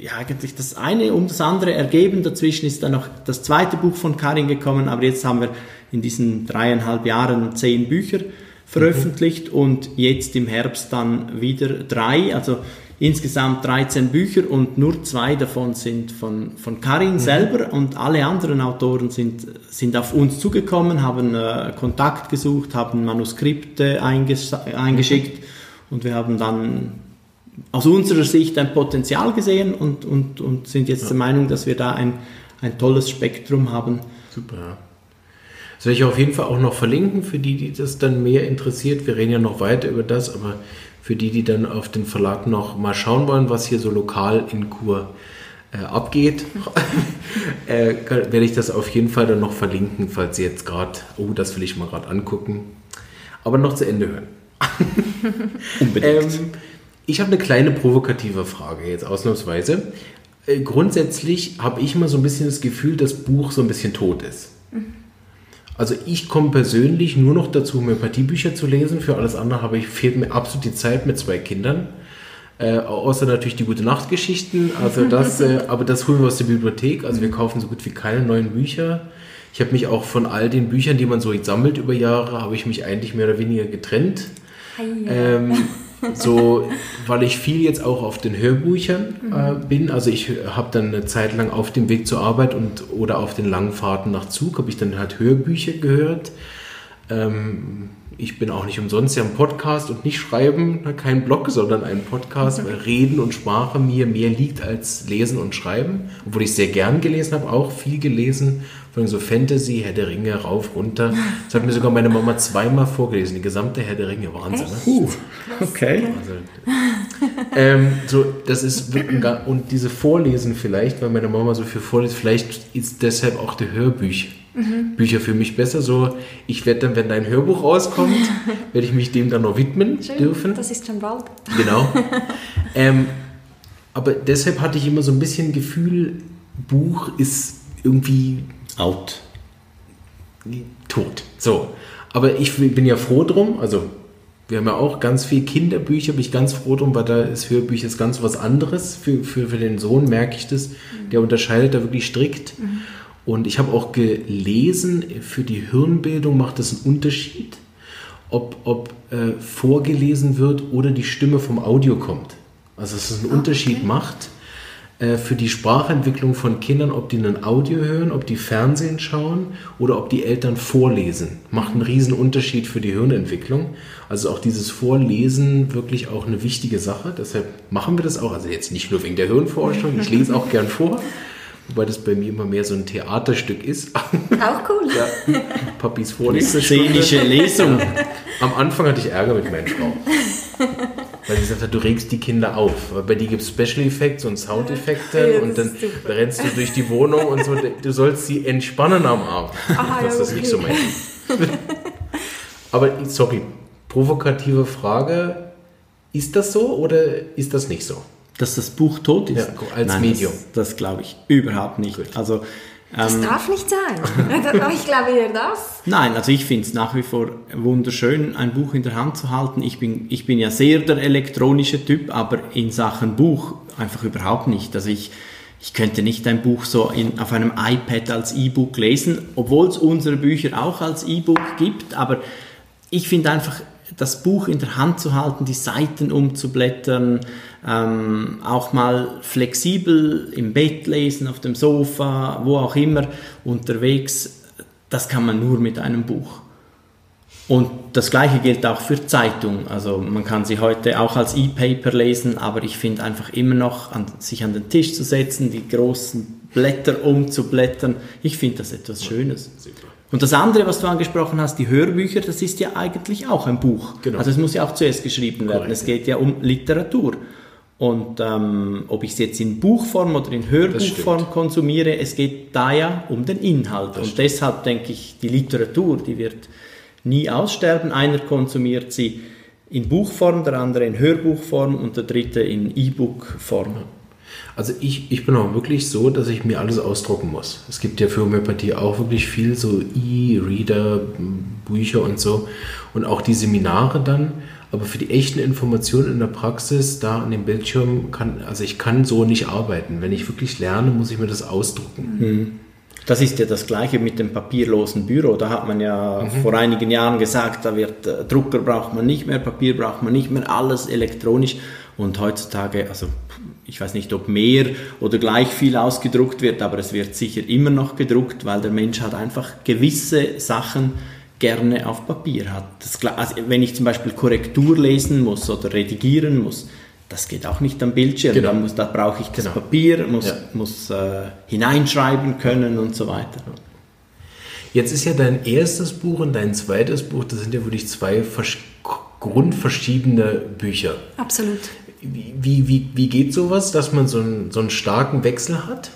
ja, eigentlich das eine um das andere ergeben. Dazwischen ist dann noch das zweite Buch von Karin gekommen, aber jetzt haben wir in diesen dreieinhalb Jahren zehn Bücher veröffentlicht und jetzt im Herbst dann wieder drei, also insgesamt 13 Bücher und nur zwei davon sind von, von Karin selber und alle anderen Autoren sind, sind auf uns zugekommen, haben äh, Kontakt gesucht, haben Manuskripte einges eingeschickt und wir haben dann aus unserer Sicht ein Potenzial gesehen und, und, und sind jetzt der Meinung, dass wir da ein, ein tolles Spektrum haben. Super. ja. Das werde ich auf jeden Fall auch noch verlinken, für die, die das dann mehr interessiert. Wir reden ja noch weiter über das, aber für die, die dann auf den Verlag noch mal schauen wollen, was hier so lokal in Kur äh, abgeht, äh, werde ich das auf jeden Fall dann noch verlinken, falls Sie jetzt gerade, oh, das will ich mal gerade angucken. Aber noch zu Ende hören. Unbedingt. Ähm, ich habe eine kleine provokative Frage jetzt ausnahmsweise. Äh, grundsätzlich habe ich immer so ein bisschen das Gefühl, dass Buch so ein bisschen tot ist. Also ich komme persönlich nur noch dazu, Homöopathiebücher zu lesen. Für alles andere habe ich, fehlt mir absolut die Zeit mit zwei Kindern. Äh, außer natürlich die gute Nachtgeschichten. Also das, äh, aber das holen wir aus der Bibliothek. Also wir kaufen so gut wie keine neuen Bücher. Ich habe mich auch von all den Büchern, die man so sammelt über Jahre, habe ich mich eigentlich mehr oder weniger getrennt. Ähm, so, weil ich viel jetzt auch auf den Hörbüchern äh, bin. Also ich habe dann eine Zeit lang auf dem Weg zur Arbeit und oder auf den langen Fahrten nach Zug habe ich dann halt Hörbücher gehört. Ähm, ich bin auch nicht umsonst ja ein Podcast und nicht schreiben, ne, kein Blog, sondern ein Podcast, weil Reden und Sprache mir mehr liegt als Lesen und Schreiben. Obwohl ich sehr gern gelesen habe, auch viel gelesen, so Fantasy, Herr der Ringe, rauf, runter. Das hat mir sogar meine Mama zweimal vorgelesen, die gesamte Herr der Ringe, Wahnsinn. Ne? Uh, okay. Also, ähm, so, das ist und diese Vorlesen vielleicht, weil meine Mama so viel vorliest, vielleicht ist deshalb auch die Hörbücher Bücher für mich besser. So, ich werde dann, wenn dein Hörbuch rauskommt, werde ich mich dem dann noch widmen Schön, dürfen. das ist schon bald. Genau. ähm, aber deshalb hatte ich immer so ein bisschen Gefühl, Buch ist irgendwie Out. tot. So. Aber ich bin ja froh drum, also wir haben ja auch ganz viel Kinderbücher, bin ich ganz froh drum, weil da ist Hörbücher ist ganz was anderes. Für, für, für den Sohn merke ich das. Der unterscheidet da wirklich strikt. Und ich habe auch gelesen, für die Hirnbildung macht es einen Unterschied, ob, ob äh, vorgelesen wird oder die Stimme vom Audio kommt. Also dass es einen okay. Unterschied macht für die Sprachentwicklung von Kindern, ob die ein Audio hören, ob die Fernsehen schauen oder ob die Eltern vorlesen. Macht einen riesen Unterschied für die Hirnentwicklung. Also auch dieses Vorlesen wirklich auch eine wichtige Sache. Deshalb machen wir das auch. Also jetzt nicht nur wegen der Hirnforschung, ich lese auch gern vor. Wobei das bei mir immer mehr so ein Theaterstück ist. Auch cool. ja, Papis Vorlesestunde. Szenische Lesung. Am Anfang hatte ich Ärger mit meiner Frau. Weil sie gesagt hat, du regst die Kinder auf. Weil bei dir gibt es Special Effects und Soundeffekte ja, und dann super. rennst du durch die Wohnung und so. Du sollst sie entspannen am Abend. Aha, das ja, ist okay. nicht so mein Aber sorry, provokative Frage. Ist das so oder ist das nicht so? Dass das Buch tot ist? Ja, als Nein, Medium. Das, das glaube ich überhaupt nicht. Gut. Also das ähm, darf nicht sein. ich glaube eher das. Nein, also ich finde es nach wie vor wunderschön, ein Buch in der Hand zu halten. Ich bin, ich bin ja sehr der elektronische Typ, aber in Sachen Buch einfach überhaupt nicht. Also ich, ich könnte nicht ein Buch so in, auf einem iPad als E-Book lesen, obwohl es unsere Bücher auch als E-Book gibt. Aber ich finde einfach, das Buch in der Hand zu halten, die Seiten umzublättern, ähm, auch mal flexibel im Bett lesen, auf dem Sofa, wo auch immer, unterwegs, das kann man nur mit einem Buch. Und das gleiche gilt auch für Zeitung. Also man kann sie heute auch als E-Paper lesen, aber ich finde einfach immer noch, an, sich an den Tisch zu setzen, die großen Blätter umzublättern, ich finde das etwas Schönes. Super. Und das andere, was du angesprochen hast, die Hörbücher, das ist ja eigentlich auch ein Buch. Genau. Also es muss ja auch zuerst geschrieben werden. Korrekt. Es geht ja um Literatur. Und ähm, ob ich es jetzt in Buchform oder in Hörbuchform konsumiere, es geht da ja um den Inhalt. Das und stimmt. deshalb denke ich, die Literatur, die wird nie aussterben. Einer konsumiert sie in Buchform, der andere in Hörbuchform und der dritte in E-Book-Form. Also ich, ich bin auch wirklich so, dass ich mir alles ausdrucken muss. Es gibt ja für Homöopathie auch wirklich viel so E-Reader, Bücher und so und auch die Seminare dann. Aber für die echten Informationen in der Praxis, da an dem Bildschirm, kann, also ich kann so nicht arbeiten. Wenn ich wirklich lerne, muss ich mir das ausdrucken. Mhm. Das ist ja das Gleiche mit dem papierlosen Büro. Da hat man ja mhm. vor einigen Jahren gesagt, da wird äh, Drucker braucht man nicht mehr, Papier braucht man nicht mehr, alles elektronisch. Und heutzutage, also ich weiß nicht, ob mehr oder gleich viel ausgedruckt wird, aber es wird sicher immer noch gedruckt, weil der Mensch hat einfach gewisse Sachen gerne auf Papier hat. Das, also wenn ich zum Beispiel Korrektur lesen muss oder redigieren muss, das geht auch nicht am Bildschirm. Genau. Da, muss, da brauche ich das genau. Papier, muss, ja. muss äh, hineinschreiben können und so weiter. Jetzt ist ja dein erstes Buch und dein zweites Buch, das sind ja wirklich zwei grundverschiedene Bücher. Absolut. Wie, wie, wie geht sowas, dass man so einen, so einen starken Wechsel hat?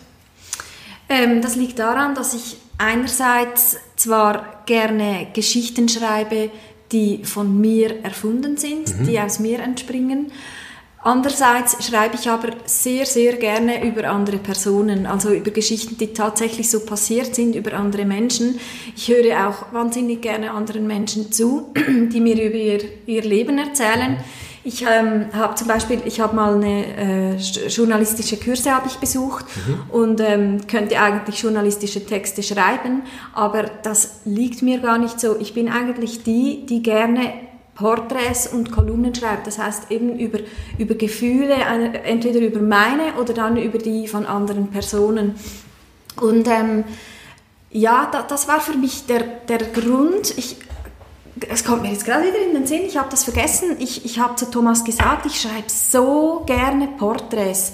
Ähm, das liegt daran, dass ich einerseits zwar gerne Geschichten schreibe, die von mir erfunden sind, mhm. die aus mir entspringen. Andererseits schreibe ich aber sehr, sehr gerne über andere Personen, also über Geschichten, die tatsächlich so passiert sind, über andere Menschen. Ich höre auch wahnsinnig gerne anderen Menschen zu, die mir über ihr, ihr Leben erzählen. Mhm. Ich ähm, habe zum Beispiel, ich habe mal eine äh, journalistische Kurse habe ich besucht mhm. und ähm, könnte eigentlich journalistische Texte schreiben, aber das liegt mir gar nicht so. Ich bin eigentlich die, die gerne Porträts und Kolumnen schreibt. Das heißt eben über, über Gefühle, entweder über meine oder dann über die von anderen Personen. Und ähm, ja, da, das war für mich der, der Grund. Ich es kommt mir jetzt gerade wieder in den Sinn, ich habe das vergessen. Ich, ich habe zu Thomas gesagt, ich schreibe so gerne Porträts.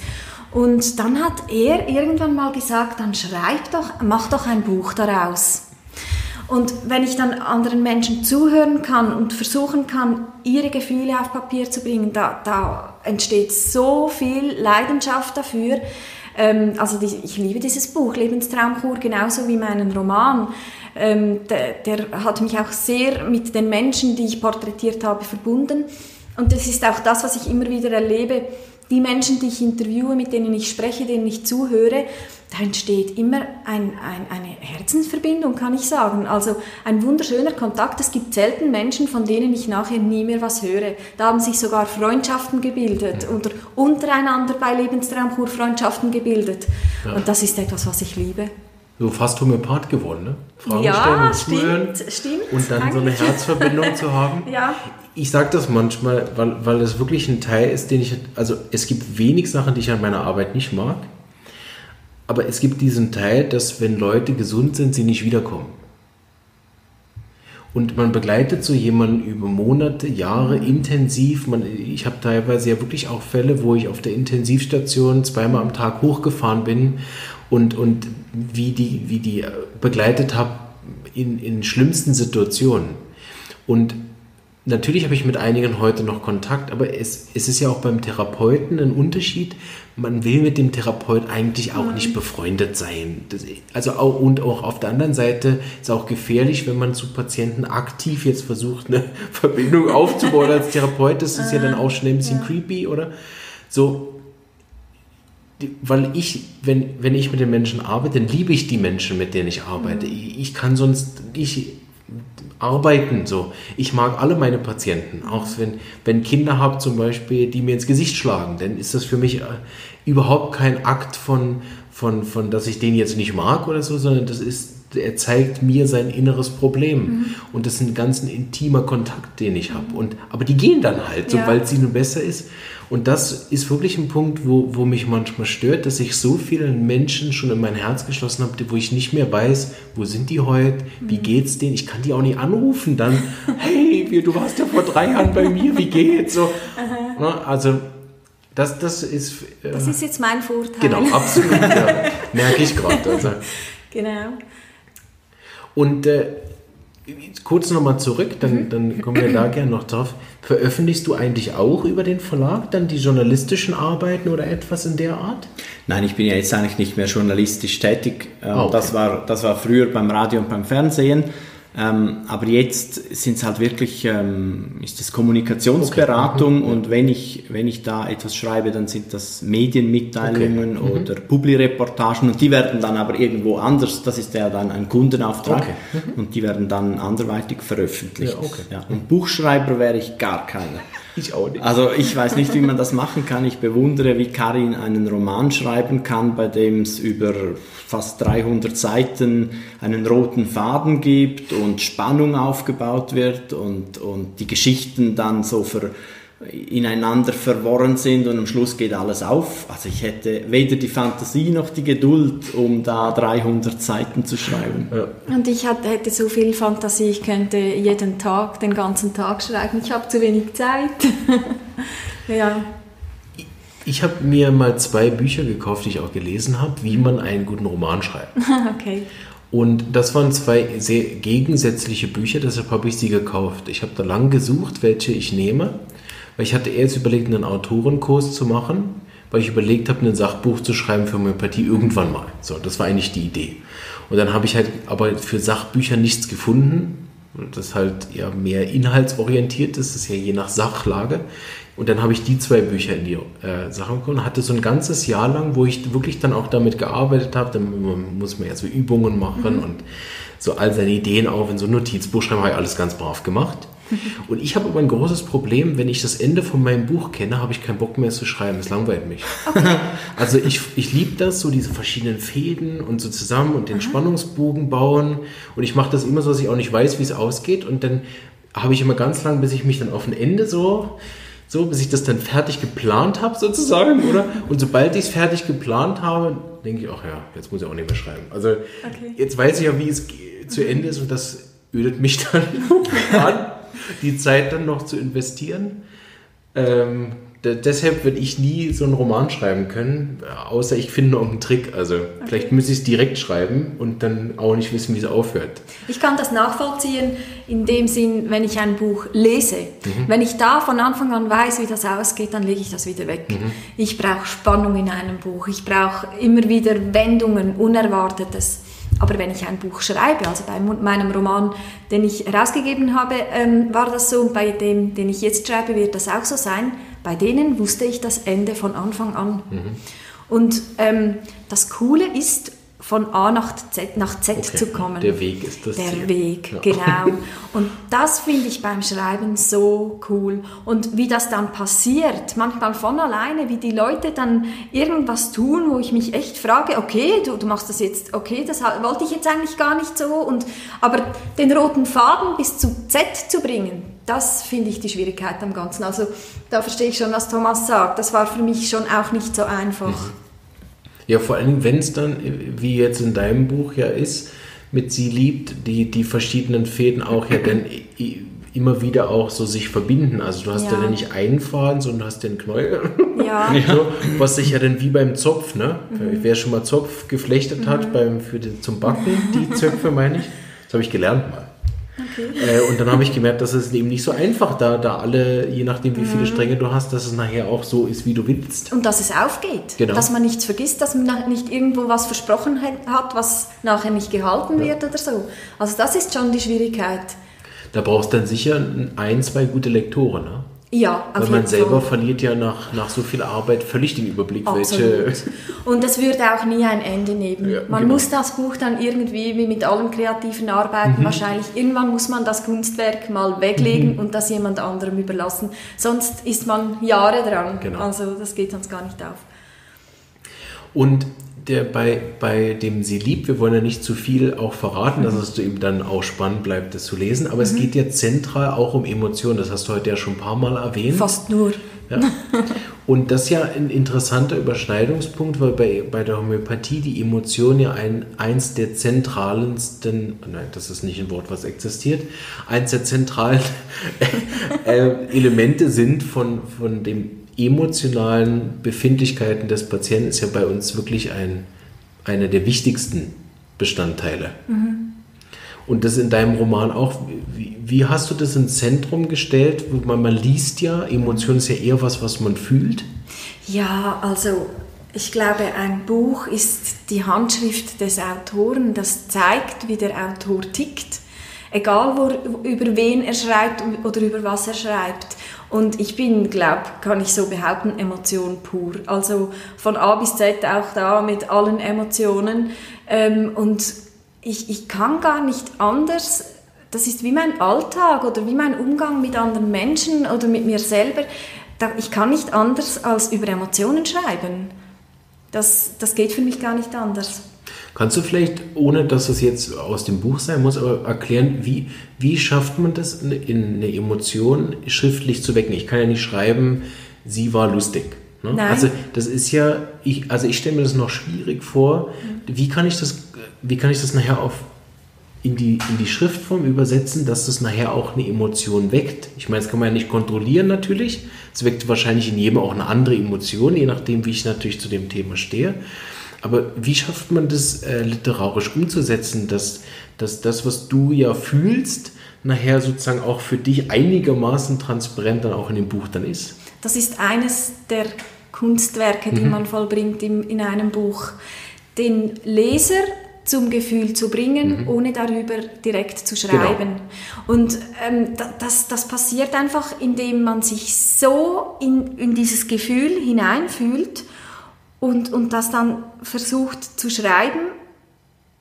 Und dann hat er irgendwann mal gesagt, dann schreib doch, mach doch ein Buch daraus. Und wenn ich dann anderen Menschen zuhören kann und versuchen kann, ihre Gefühle auf Papier zu bringen, da, da entsteht so viel Leidenschaft dafür. Ähm, also die, ich liebe dieses Buch, Lebenstraumkur, genauso wie meinen Roman. Ähm, der, der hat mich auch sehr mit den Menschen, die ich porträtiert habe, verbunden. Und das ist auch das, was ich immer wieder erlebe. Die Menschen, die ich interviewe, mit denen ich spreche, denen ich zuhöre, da entsteht immer ein, ein, eine Herzensverbindung, kann ich sagen. Also ein wunderschöner Kontakt. Es gibt selten Menschen, von denen ich nachher nie mehr was höre. Da haben sich sogar Freundschaften gebildet oder untereinander bei Lebenstraumkur Freundschaften gebildet. Ja. Und das ist etwas, was ich liebe. so fast Homöopath geworden, ne? Fragen ja, stellen und stimmt, zuhören stimmt. Und dann so eine Herzverbindung zu haben. Ja. Ich sage das manchmal, weil, weil es wirklich ein Teil ist, den ich, also es gibt wenig Sachen, die ich an meiner Arbeit nicht mag, aber es gibt diesen Teil, dass wenn Leute gesund sind, sie nicht wiederkommen. Und man begleitet so jemanden über Monate, Jahre intensiv. Man, ich habe teilweise ja wirklich auch Fälle, wo ich auf der Intensivstation zweimal am Tag hochgefahren bin und, und wie, die, wie die begleitet habe in, in schlimmsten Situationen. Und natürlich habe ich mit einigen heute noch Kontakt, aber es, es ist ja auch beim Therapeuten ein Unterschied. Man will mit dem Therapeut eigentlich auch nicht befreundet sein. Das, also auch, und auch auf der anderen Seite ist es auch gefährlich, wenn man zu Patienten aktiv jetzt versucht, eine Verbindung aufzubauen als Therapeut. Das ist ja dann auch schnell ein bisschen ja. creepy, oder? So, weil ich, wenn, wenn ich mit den Menschen arbeite, dann liebe ich die Menschen, mit denen ich arbeite. Mhm. Ich, ich, kann sonst nicht arbeiten so. Ich mag alle meine Patienten, auch wenn, wenn Kinder habe zum Beispiel, die mir ins Gesicht schlagen, dann ist das für mich äh, überhaupt kein Akt von, von, von, dass ich den jetzt nicht mag oder so, sondern das ist er zeigt mir sein inneres Problem. Mhm. Und das ist ein ganz intimer Kontakt, den ich habe. Und, aber die gehen dann halt, sobald ja. sie nun besser ist. Und das ist wirklich ein Punkt, wo, wo mich manchmal stört, dass ich so vielen Menschen schon in mein Herz geschlossen habe, wo ich nicht mehr weiß, wo sind die heute, wie mhm. geht's denen? Ich kann die auch nicht anrufen dann, hey, du warst ja vor drei Jahren bei mir, wie geht's? So, ne, also das, das ist... Äh, das ist jetzt mein Vorteil. Genau, absolut, ja, merke ich gerade. Also. Genau. Und äh, kurz nochmal zurück, dann, mhm. dann kommen wir da gerne noch drauf. Veröffentlichst du eigentlich auch über den Verlag dann die journalistischen Arbeiten oder etwas in der Art? Nein, ich bin ja jetzt eigentlich nicht mehr journalistisch tätig. Ähm, ah, okay. das, war, das war früher beim Radio und beim Fernsehen. Ähm, aber jetzt sind es halt wirklich, ähm, ist es Kommunikationsberatung okay. Mhm. und wenn ich, wenn ich da etwas schreibe, dann sind das Medienmitteilungen okay. mhm. oder Publireportagen und die werden dann aber irgendwo anders, das ist ja dann ein Kundenauftrag okay. mhm. und die werden dann anderweitig veröffentlicht. Ja, ja. Und Buchschreiber wäre ich gar keiner. Ich auch nicht. Also ich weiß nicht, wie man das machen kann. Ich bewundere, wie Karin einen Roman schreiben kann, bei dem es über fast 300 Seiten einen roten Faden gibt und Spannung aufgebaut wird und, und die Geschichten dann so ver, ineinander verworren sind und am Schluss geht alles auf. Also ich hätte weder die Fantasie noch die Geduld, um da 300 Seiten zu schreiben. Ja. Und ich hatte, hätte so viel Fantasie, ich könnte jeden Tag, den ganzen Tag schreiben. Ich habe zu wenig Zeit. ja. Ich habe mir mal zwei Bücher gekauft, die ich auch gelesen habe, wie man einen guten Roman schreibt. okay. Und das waren zwei sehr gegensätzliche Bücher, deshalb habe ich sie gekauft. Ich habe da lang gesucht, welche ich nehme. Weil ich hatte erst überlegt, einen Autorenkurs zu machen, weil ich überlegt habe, ein Sachbuch zu schreiben für Homöopathie irgendwann mal. So, das war eigentlich die Idee. Und dann habe ich halt aber für Sachbücher nichts gefunden, das halt ja mehr inhaltsorientiert ist, das ist ja je nach Sachlage. Und dann habe ich die zwei Bücher in die äh, Sache bekommen, hatte so ein ganzes Jahr lang, wo ich wirklich dann auch damit gearbeitet habe. Dann muss man ja so Übungen machen mhm. und so all seine Ideen auf in so ein Notizbuch schreiben, habe ich alles ganz brav gemacht. Und ich habe aber ein großes Problem, wenn ich das Ende von meinem Buch kenne, habe ich keinen Bock mehr zu schreiben. Es langweilt mich. Okay. Also ich, ich liebe das, so diese verschiedenen Fäden und so zusammen und den Aha. Spannungsbogen bauen. Und ich mache das immer so, dass ich auch nicht weiß, wie es ausgeht. Und dann habe ich immer ganz lang, bis ich mich dann auf ein Ende so so, bis ich das dann fertig geplant habe, sozusagen, oder? Und sobald ich es fertig geplant habe, denke ich, ach ja, jetzt muss ich auch nicht mehr schreiben. Also okay. jetzt weiß ich ja, wie es zu Ende ist und das ödet mich dann an die Zeit dann noch zu investieren. Ähm, deshalb würde ich nie so einen Roman schreiben können, außer ich finde noch einen Trick. Also okay. vielleicht müsste ich es direkt schreiben und dann auch nicht wissen, wie es aufhört. Ich kann das nachvollziehen in dem Sinn, wenn ich ein Buch lese. Mhm. Wenn ich da von Anfang an weiß, wie das ausgeht, dann lege ich das wieder weg. Mhm. Ich brauche Spannung in einem Buch. Ich brauche immer wieder Wendungen, Unerwartetes. Aber wenn ich ein Buch schreibe, also bei meinem Roman, den ich herausgegeben habe, ähm, war das so und bei dem, den ich jetzt schreibe, wird das auch so sein. Bei denen wusste ich das Ende von Anfang an. Mhm. Und ähm, das Coole ist, von A nach Z, nach Z Okay, zu kommen. der Weg ist das Der Ziel. Weg, Ja. genau. Und das finde ich beim Schreiben so cool. Und wie das dann passiert, manchmal von alleine, wie die Leute dann irgendwas tun, wo ich mich echt frage, okay, du, du machst das jetzt, okay, das wollte ich jetzt eigentlich gar nicht so. Und, aber den roten Faden bis zu Z zu bringen, das finde ich die Schwierigkeit am Ganzen. Also da verstehe ich schon, was Thomas sagt. Das war für mich schon auch nicht so einfach. Ja, vor allem, wenn es dann, wie jetzt in deinem Buch ja ist, mit Sie liebt, die, die verschiedenen Fäden auch ja dann immer wieder auch so sich verbinden. Also du hast ja, Ja. dann nicht einen Faden, sondern du hast den Knäuel. Ja, So, was sich ja dann wie beim Zopf, ne? Wer schon mal Zopf geflechtet hat beim, für den, zum Backen, die Zöpfe meine ich, das habe ich gelernt mal. Äh, und dann habe ich gemerkt, dass es eben nicht so einfach da, da alle, je nachdem wie viele Stränge du hast, dass es nachher auch so ist, wie du willst. Und dass es aufgeht. Genau. Dass man nichts vergisst, dass man nicht irgendwo was versprochen he- hat, was nachher nicht gehalten wird oder so. Also das ist schon die Schwierigkeit. Da brauchst du dann sicher ein, zwei gute Lektoren, ne? Ja, auf Weil man selber Fall. verliert ja nach, nach so viel Arbeit völlig den Überblick, Absolut. welche. Und es würde auch nie ein Ende nehmen. Ja, man genau. muss das Buch dann irgendwie, wie mit allen kreativen Arbeiten Mhm. wahrscheinlich, irgendwann muss man das Kunstwerk mal Mhm. weglegen und das jemand anderem überlassen. Sonst ist man Jahre dran. Genau. Also das geht sonst gar nicht auf. Und der bei, bei dem Sie liebt, wir wollen ja nicht zu viel auch verraten, dass es eben dann auch spannend bleibt, das zu lesen, aber Mhm. es geht ja zentral auch um Emotionen, das hast du heute ja schon ein paar Mal erwähnt. Fast nur. Ja. Und das ist ja ein interessanter Überschneidungspunkt, weil bei, bei der Homöopathie die Emotion ja ein, eins der zentralensten, nein, das ist nicht ein Wort, was existiert, eins der zentralen äh, Elemente sind von, von den emotionalen Befindlichkeiten des Patienten, ist ja bei uns wirklich ein, einer der wichtigsten Bestandteile. Und das in deinem Roman auch. Wie, wie hast du das ins Zentrum gestellt? Man, man liest ja, Emotion ist ja eher was, was man fühlt. Ja, also ich glaube, ein Buch ist die Handschrift des Autoren. Das zeigt, wie der Autor tickt. Egal, wo, über wen er schreibt oder über was er schreibt. Und ich bin, glaube kann ich so behaupten, Emotion pur. Also von A bis Z auch da mit allen Emotionen. Ähm, und ich, ich kann gar nicht anders das ist wie mein Alltag oder wie mein Umgang mit anderen Menschen oder mit mir selber. Ich kann nicht anders als über Emotionen schreiben. Das, das geht für mich gar nicht anders. Kannst du vielleicht, ohne dass es jetzt aus dem Buch sein muss, aber erklären, wie, wie schafft man das, in in eine Emotion schriftlich zu wecken? Ich kann ja nicht schreiben, sie war lustig. Ne? Also das ist ja, ich, also ich stelle mir das noch schwierig vor. Wie kann ich das, wie kann ich das nachher auf in die, in die Schriftform übersetzen, dass das nachher auch eine Emotion weckt. Ich meine, das kann man ja nicht kontrollieren natürlich. Es weckt wahrscheinlich in jedem auch eine andere Emotion, je nachdem, wie ich natürlich zu dem Thema stehe. Aber wie schafft man das äh, literarisch umzusetzen, dass, dass das, was du ja fühlst, nachher sozusagen auch für dich einigermaßen transparent dann auch in dem Buch dann ist? Das ist eines der Kunstwerke, die man vollbringt im, in einem Buch. Den Leser zum Gefühl zu bringen, ohne darüber direkt zu schreiben. Und ähm, da- das, das passiert einfach, indem man sich so in, in dieses Gefühl hineinfühlt und, und das dann versucht zu schreiben,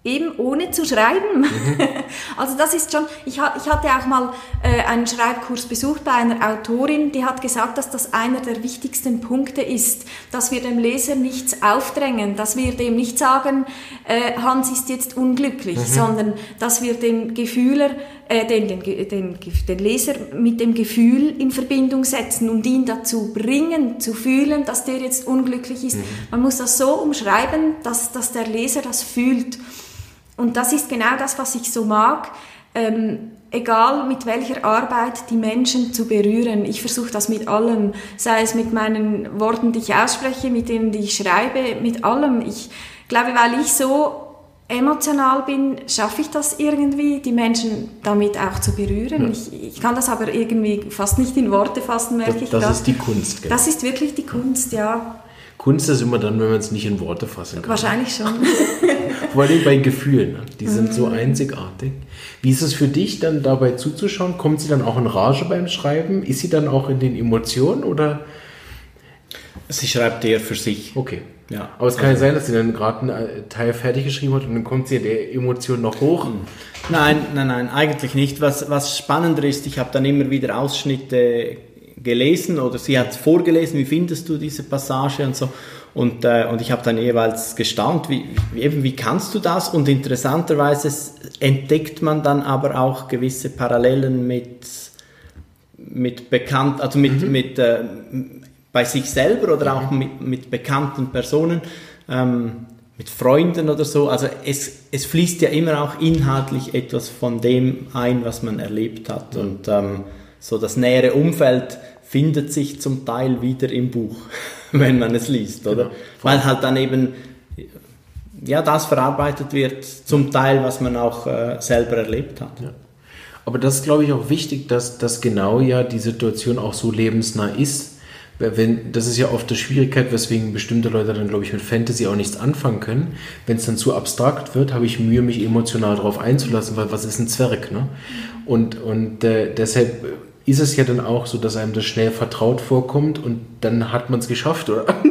eben ohne zu schreiben. Also das ist schon, ich, ich hatte auch mal äh, einen Schreibkurs besucht bei einer Autorin, die hat gesagt, dass das einer der wichtigsten Punkte ist, dass wir dem Leser nichts aufdrängen, dass wir dem nicht sagen, äh, Hans ist jetzt unglücklich, sondern dass wir den Gefühler, äh, den, den, den, den Leser mit dem Gefühl in Verbindung setzen und ihn dazu bringen, zu fühlen, dass der jetzt unglücklich ist. Man muss das so umschreiben, dass, dass der Leser das fühlt. Und das ist genau das, was ich so mag. Ähm, egal mit welcher Arbeit die Menschen zu berühren. Ich versuche das mit allem, sei es mit meinen Worten, die ich ausspreche, mit denen, die ich schreibe, mit allem. Ich glaube, weil ich so emotional bin, schaffe ich das irgendwie, die Menschen damit auch zu berühren. Ich, ich kann das aber irgendwie fast nicht in Worte fassen, merke Das, ich das grad. ist die Kunst. Genau. Das ist wirklich die Kunst, ja. Kunst ist immer dann, wenn man es nicht in Worte fassen kann. Wahrscheinlich schon. Vor allem bei Gefühlen. Ne? Die sind so einzigartig. Wie ist es für dich, dann dabei zuzuschauen? Kommt sie dann auch in Rage beim Schreiben? Ist sie dann auch in den Emotionen oder? Sie schreibt eher für sich. Okay. Ja. Aber es kann ja sein, dass sie dann gerade einen äh, Teil fertig geschrieben hat und dann kommt sie der Emotion noch hoch. Nein, nein, nein, eigentlich nicht. Was, was spannender ist, ich habe dann immer wieder Ausschnitte gelesen oder sie hat vorgelesen, wie findest du diese Passage und so. Und, äh, und ich habe dann jeweils gestaunt, wie, wie, eben, wie kannst du das? Und interessanterweise entdeckt man dann aber auch gewisse Parallelen mit, mit bekannt, also mit, mhm. mit äh, bei sich selber oder auch mit, mit bekannten Personen, ähm, mit Freunden oder so. Also es, es fließt ja immer auch inhaltlich etwas von dem ein, was man erlebt hat. Und ähm, so das nähere Umfeld findet sich zum Teil wieder im Buch, wenn man es liest, oder? Genau. Weil halt dann eben ja, das verarbeitet wird, zum Teil, was man auch äh, selber erlebt hat. Ja. Aber das ist, glaube ich, auch wichtig, dass, dass genau ja die Situation auch so lebensnah ist, wenn, das ist ja oft die Schwierigkeit, weswegen bestimmte Leute dann, glaube ich, mit Fantasy auch nichts anfangen können. Wenn es dann zu abstrakt wird, habe ich Mühe, mich emotional darauf einzulassen, weil was ist ein Zwerg? Ne? Und, und äh, deshalb ist es ja dann auch so, dass einem das schnell vertraut vorkommt und dann hat man es geschafft, oder?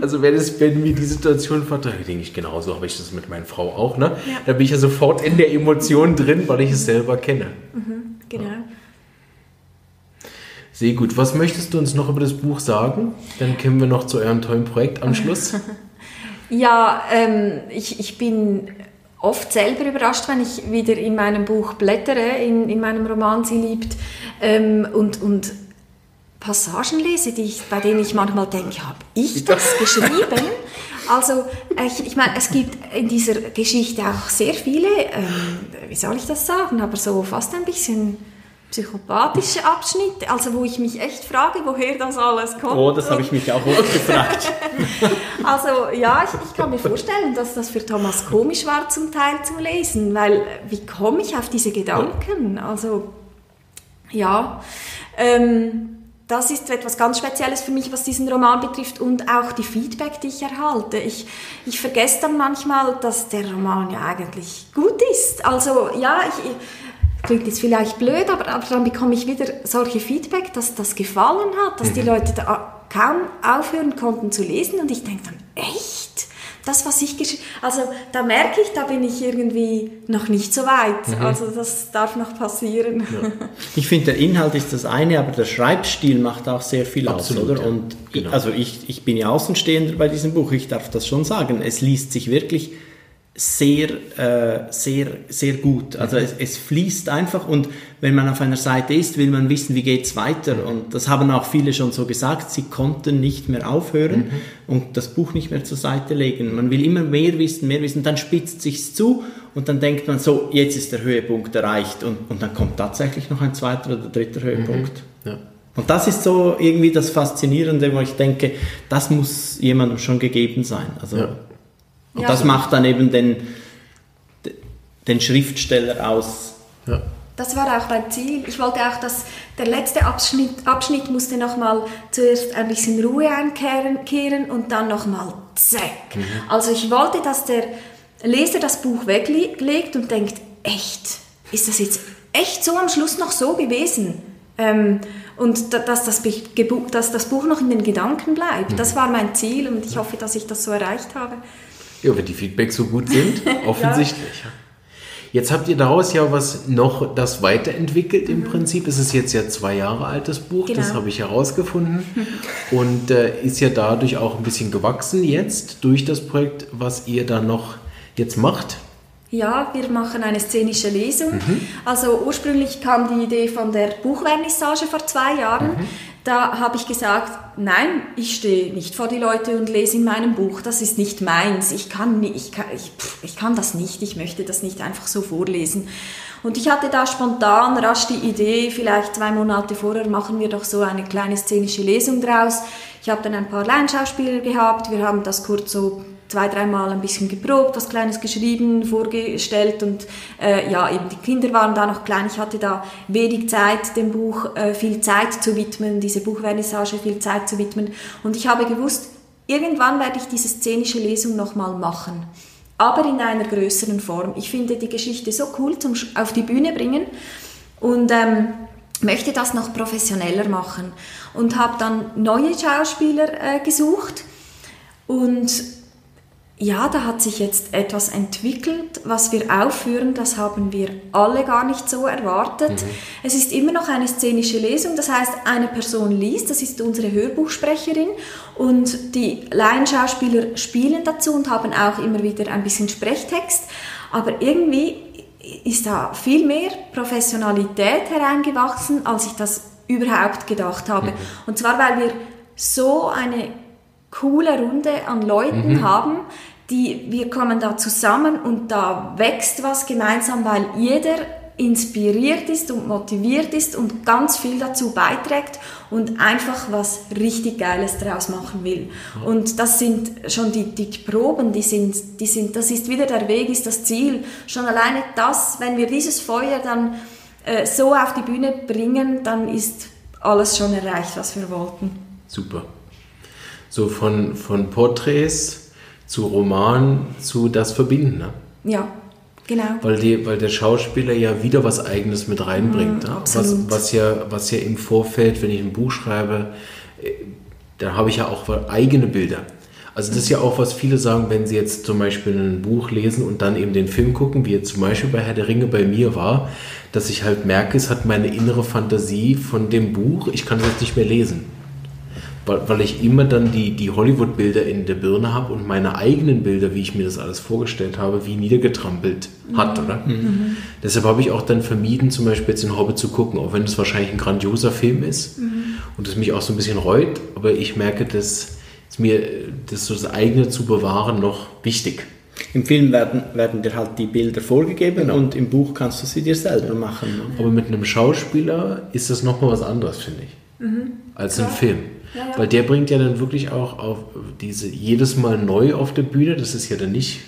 Also wenn, es, wenn mir die Situation vertraut, denke ich, genauso habe ich das mit meiner Frau auch, ne? Ja. Da bin ich ja sofort in der Emotion drin, weil ich es selber kenne. Mhm, genau. Ja. Sehr gut. Was möchtest du uns noch über das Buch sagen? Dann kommen wir noch zu eurem tollen Projekt am Schluss. ja, ähm, ich, ich bin oft selber überrascht, wenn ich wieder in meinem Buch blättere, in, in meinem Roman Sie liebt, ähm, und, und Passagen lese, die ich, bei denen ich manchmal denke, habe ich das geschrieben? Also ich, ich meine, es gibt in dieser Geschichte auch sehr viele, ähm, wie soll ich das sagen, aber so fast ein bisschen psychopathische Abschnitte, also wo ich mich echt frage, woher das alles kommt. Oh, das habe ich mich auch oft gefragt. also ja, ich, ich, kann mir vorstellen, dass das für Thomas komisch war zum Teil zu lesen, weil wie komme ich auf diese Gedanken? Also ja, ähm, das ist etwas ganz Spezielles für mich, was diesen Roman betrifft und auch die Feedback, die ich erhalte. Ich, ich vergesse dann manchmal, dass der Roman ja eigentlich gut ist. Also ja, ich, klingt jetzt vielleicht blöd, aber, aber dann bekomme ich wieder solche Feedback, dass das gefallen hat, dass die mhm. Leute da kaum aufhören konnten zu lesen und ich denke dann, echt? Das, was ich geschrieben also da merke ich, da bin ich irgendwie noch nicht so weit. Mhm. Also das darf noch passieren. Ja. Ich finde, der Inhalt ist das eine, aber der Schreibstil macht auch sehr viel Absolut, aus, oder? Ja. Und genau. ich, also ich, ich bin ja Außenstehender bei diesem Buch, ich darf das schon sagen. Es liest sich wirklich sehr, äh, sehr, sehr gut. Also mhm. es, es, fließt einfach und wenn man auf einer Seite ist, will man wissen, wie geht's weiter. Mhm. Und das haben auch viele schon so gesagt, sie konnten nicht mehr aufhören mhm. und das Buch nicht mehr zur Seite legen. Man will immer mehr wissen, mehr wissen, dann spitzt sich's zu und dann denkt man so, jetzt ist der Höhepunkt erreicht und, und dann kommt tatsächlich noch ein zweiter oder dritter Höhepunkt. Mhm. Ja. Und das ist so irgendwie das Faszinierende, wo ich denke, das muss jemandem schon gegeben sein. Also ja. Und ja. das macht dann eben den, den Schriftsteller aus. Ja. Das war auch mein Ziel. Ich wollte auch, dass der letzte Abschnitt, Abschnitt musste nochmal zuerst ein bisschen Ruhe einkehren und dann nochmal zack. Mhm. Also ich wollte, dass der Leser das Buch weglegt und denkt, echt, ist das jetzt echt so am Schluss noch so gewesen? Ähm, und dass das, dass das Buch noch in den Gedanken bleibt. Mhm. Das war mein Ziel und ich hoffe, dass ich das so erreicht habe. Ja, wenn die Feedbacks so gut sind, offensichtlich. ja. Jetzt habt ihr daraus ja was noch das weiterentwickelt im mhm. Prinzip. Es ist jetzt ja zwei Jahre altes Buch, genau. das habe ich herausgefunden. Und äh, ist ja dadurch auch ein bisschen gewachsen jetzt durch das Projekt, was ihr da noch jetzt macht. Ja, wir machen eine szenische Lesung. Mhm. Also ursprünglich kam die Idee von der Buchvernissage vor zwei Jahren. Mhm. Da habe ich gesagt, nein, ich stehe nicht vor die Leute und lese in meinem Buch, das ist nicht meins, ich kann, ich kann, ich, ich kann das nicht, ich möchte das nicht einfach so vorlesen. Und ich hatte da spontan rasch die Idee, vielleicht zwei Monate vorher machen wir doch so eine kleine szenische Lesung draus. Ich habe dann ein paar Laienschauspieler gehabt, wir haben das kurz so zwei, dreimal ein bisschen geprobt, was Kleines geschrieben, vorgestellt und äh, ja, eben die Kinder waren da noch klein. Ich hatte da wenig Zeit, dem Buch äh, viel Zeit zu widmen, diese Buchvernissage viel Zeit zu widmen. Und ich habe gewusst, irgendwann werde ich diese szenische Lesung nochmal machen. Aber in einer größeren Form. Ich finde die Geschichte so cool zum auf die Bühne bringen und ähm, möchte das noch professioneller machen. Und habe dann neue Schauspieler äh, gesucht und ja, da hat sich jetzt etwas entwickelt, was wir aufführen, das haben wir alle gar nicht so erwartet. Mhm. Es ist immer noch eine szenische Lesung, das heißt, eine Person liest, das ist unsere Hörbuchsprecherin und die Laienschauspieler spielen dazu und haben auch immer wieder ein bisschen Sprechtext, aber irgendwie ist da viel mehr Professionalität hereingewachsen, als ich das überhaupt gedacht habe. Mhm. Und zwar, weil wir so eine coole Runde an Leuten mhm. haben, die, wir kommen da zusammen und da wächst was gemeinsam, weil jeder inspiriert ist und motiviert ist und ganz viel dazu beiträgt und einfach was richtig Geiles daraus machen will. Und das sind schon die, die Proben, die sind, die sind, das ist wieder der Weg, ist das Ziel. Schon alleine das, wenn wir dieses Feuer dann äh, so auf die Bühne bringen, dann ist alles schon erreicht, was wir wollten. Super. So von, von Porträts zu Roman zu das Verbinden. Ne? Ja, genau. Weil, die, weil der Schauspieler ja wieder was Eigenes mit reinbringt. Mm, ne? was, was, ja, was ja im Vorfeld, wenn ich ein Buch schreibe, äh, da habe ich ja auch eigene Bilder. Also das ist ja auch, was viele sagen, wenn sie jetzt zum Beispiel ein Buch lesen und dann eben den Film gucken, wie jetzt zum Beispiel bei Herr der Ringe bei mir war, dass ich halt merke, es hat meine innere Fantasie von dem Buch, ich kann es jetzt nicht mehr lesen weil ich immer dann die, die Hollywood-Bilder in der Birne habe und meine eigenen Bilder, wie ich mir das alles vorgestellt habe, wie niedergetrampelt hat, mhm. oder? Mhm. Deshalb habe ich auch dann vermieden, zum Beispiel jetzt den Hobbit zu gucken, auch wenn es wahrscheinlich ein grandioser Film ist mhm. und es mich auch so ein bisschen reut, aber ich merke, dass es mir das, das eigene zu bewahren noch wichtig. Im Film werden, werden dir halt die Bilder vorgegeben genau. und im Buch kannst du sie dir selber machen. Ne? Aber mit einem Schauspieler ist das nochmal was anderes, finde ich, mhm. als ein Film. Ja, Weil der bringt ja dann wirklich auch auf diese jedes Mal neu auf der Bühne. Das ist ja dann nicht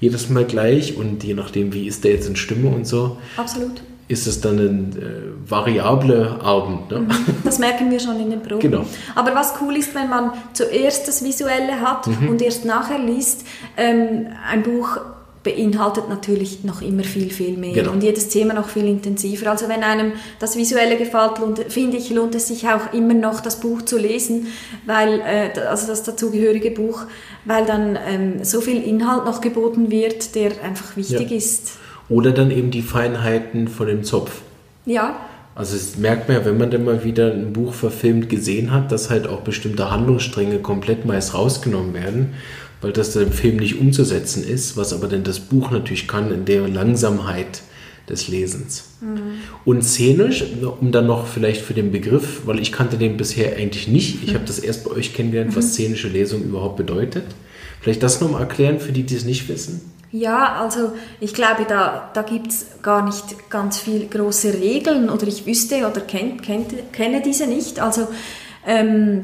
jedes Mal gleich und je nachdem, wie ist der jetzt in Stimme und so. Absolut. Ist es dann ein äh, variable Abend. Ne? Mhm. Das merken wir schon in den Proben. Genau. Aber was cool ist, wenn man zuerst das Visuelle hat mhm. und erst nachher liest, ähm, ein Buch beinhaltet natürlich noch immer viel, viel mehr genau. und jedes Thema noch viel intensiver. Also wenn einem das Visuelle gefällt, finde ich, lohnt es sich auch immer noch, das Buch zu lesen, weil, äh, also das dazugehörige Buch, weil dann ähm, so viel Inhalt noch geboten wird, der einfach wichtig ja. ist. Oder dann eben die Feinheiten von dem Zopf. Ja. Also es merkt man ja, wenn man dann mal wieder ein Buch verfilmt gesehen hat, dass halt auch bestimmte Handlungsstränge komplett meist rausgenommen werden weil das im Film nicht umzusetzen ist, was aber denn das Buch natürlich kann in der Langsamkeit des Lesens. Mhm. Und szenisch, um dann noch vielleicht für den Begriff, weil ich kannte den bisher eigentlich nicht, ich mhm. habe das erst bei euch kennengelernt, was mhm. szenische Lesung überhaupt bedeutet. Vielleicht das nochmal erklären für die, die es nicht wissen. Ja, also ich glaube, da, da gibt es gar nicht ganz viele große Regeln oder ich wüsste oder kenn, kenn, kenne diese nicht. Also ähm,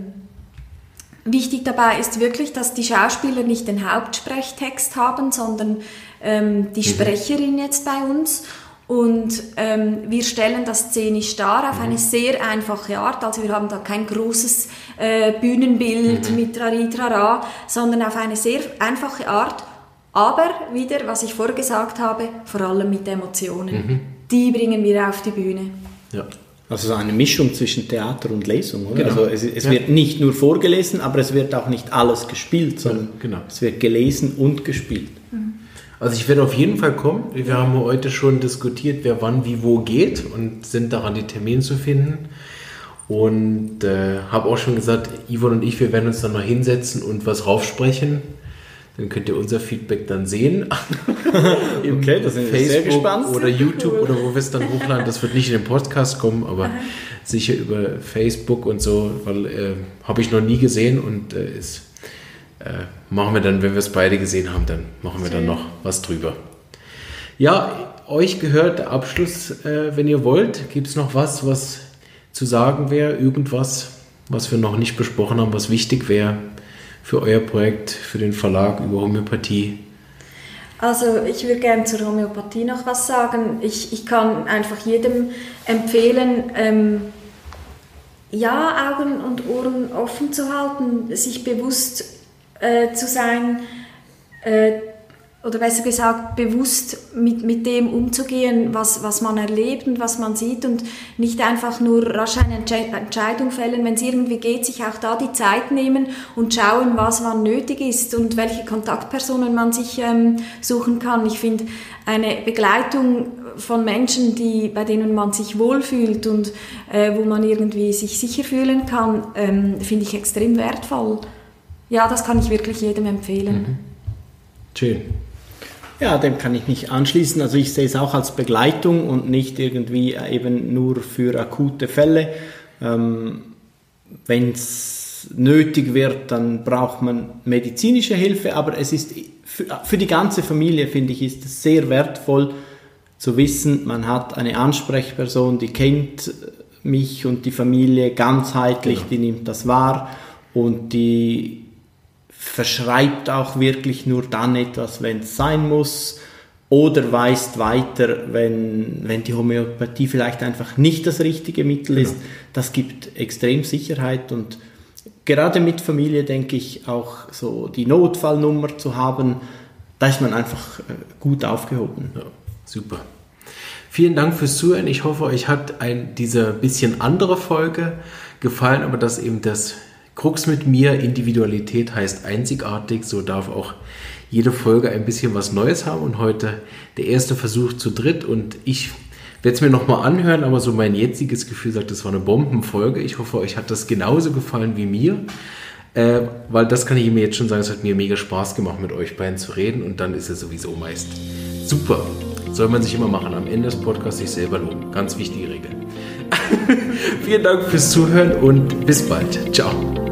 Wichtig dabei ist wirklich, dass die Schauspieler nicht den Hauptsprechttext haben, sondern ähm, die mhm. Sprecherin jetzt bei uns. Und ähm, wir stellen das szenisch dar auf mhm. eine sehr einfache Art. Also wir haben da kein großes äh, Bühnenbild mhm. mit Trari-Trara, sondern auf eine sehr einfache Art. Aber wieder, was ich vorher gesagt habe, vor allem mit Emotionen. Mhm. Die bringen wir auf die Bühne. Ja. Also so eine Mischung zwischen Theater und Lesung, oder? Genau. Also es, es ja. wird nicht nur vorgelesen, aber es wird auch nicht alles gespielt, sondern genau. es wird gelesen und gespielt. Mhm. Also ich werde auf jeden Fall kommen. Wir haben heute schon diskutiert, wer wann wie wo geht und sind daran, die Termine zu finden. Und äh, habe auch schon gesagt, Yvonne und ich, wir werden uns dann noch hinsetzen und was raufsprechen. Dann könnt ihr unser Feedback dann sehen. okay, das sind Facebook sehr gespannt. Oder YouTube oder wo wir es dann hochladen. Das wird nicht in den Podcast kommen, aber sicher über Facebook und so, weil äh, habe ich noch nie gesehen und äh, ist, äh, machen wir dann, wenn wir es beide gesehen haben, dann machen wir dann noch was drüber. Ja, euch gehört der Abschluss, äh, wenn ihr wollt. Gibt es noch was, was zu sagen wäre? Irgendwas, was wir noch nicht besprochen haben, was wichtig wäre? Für euer Projekt, für den Verlag über Homöopathie? Also ich würde gerne zur Homöopathie noch was sagen. Ich, ich kann einfach jedem empfehlen, ähm, ja, Augen und Ohren offen zu halten, sich bewusst äh, zu sein, äh, oder besser gesagt, bewusst mit, mit dem umzugehen, was, was man erlebt und was man sieht und nicht einfach nur rasch eine Entscheidung fällen, wenn es irgendwie geht, sich auch da die Zeit nehmen und schauen, was wann nötig ist und welche Kontaktpersonen man sich ähm, suchen kann. Ich finde, eine Begleitung von Menschen, die, bei denen man sich wohlfühlt und äh, wo man irgendwie sich sicher fühlen kann, ähm, finde ich extrem wertvoll. Ja, das kann ich wirklich jedem empfehlen. Mhm. Schön. Ja, dem kann ich mich anschließen. Also ich sehe es auch als Begleitung und nicht irgendwie eben nur für akute Fälle. Ähm, Wenn es nötig wird, dann braucht man medizinische Hilfe, aber es ist für, für die ganze Familie, finde ich, ist es sehr wertvoll zu wissen, man hat eine Ansprechperson, die kennt mich und die Familie ganzheitlich, genau. die nimmt das wahr und die verschreibt auch wirklich nur dann etwas, wenn es sein muss oder weist weiter, wenn, wenn die Homöopathie vielleicht einfach nicht das richtige Mittel genau. ist. Das gibt extrem Sicherheit und gerade mit Familie denke ich auch so die Notfallnummer zu haben, da ist man einfach äh, gut aufgehoben. Ja, super. Vielen Dank fürs Zuhören. Ich hoffe, euch hat ein, diese bisschen andere Folge gefallen, aber dass eben das Krux mit mir, Individualität heißt einzigartig, so darf auch jede Folge ein bisschen was Neues haben und heute der erste Versuch zu dritt und ich werde es mir nochmal anhören, aber so mein jetziges Gefühl sagt, das war eine Bombenfolge. Ich hoffe, euch hat das genauso gefallen wie mir, äh, weil das kann ich mir jetzt schon sagen, es hat mir mega Spaß gemacht, mit euch beiden zu reden und dann ist es sowieso meist super. Soll man sich immer machen, am Ende des Podcasts sich selber loben. Ganz wichtige Regel. Vielen Dank fürs Zuhören und bis bald. Ciao.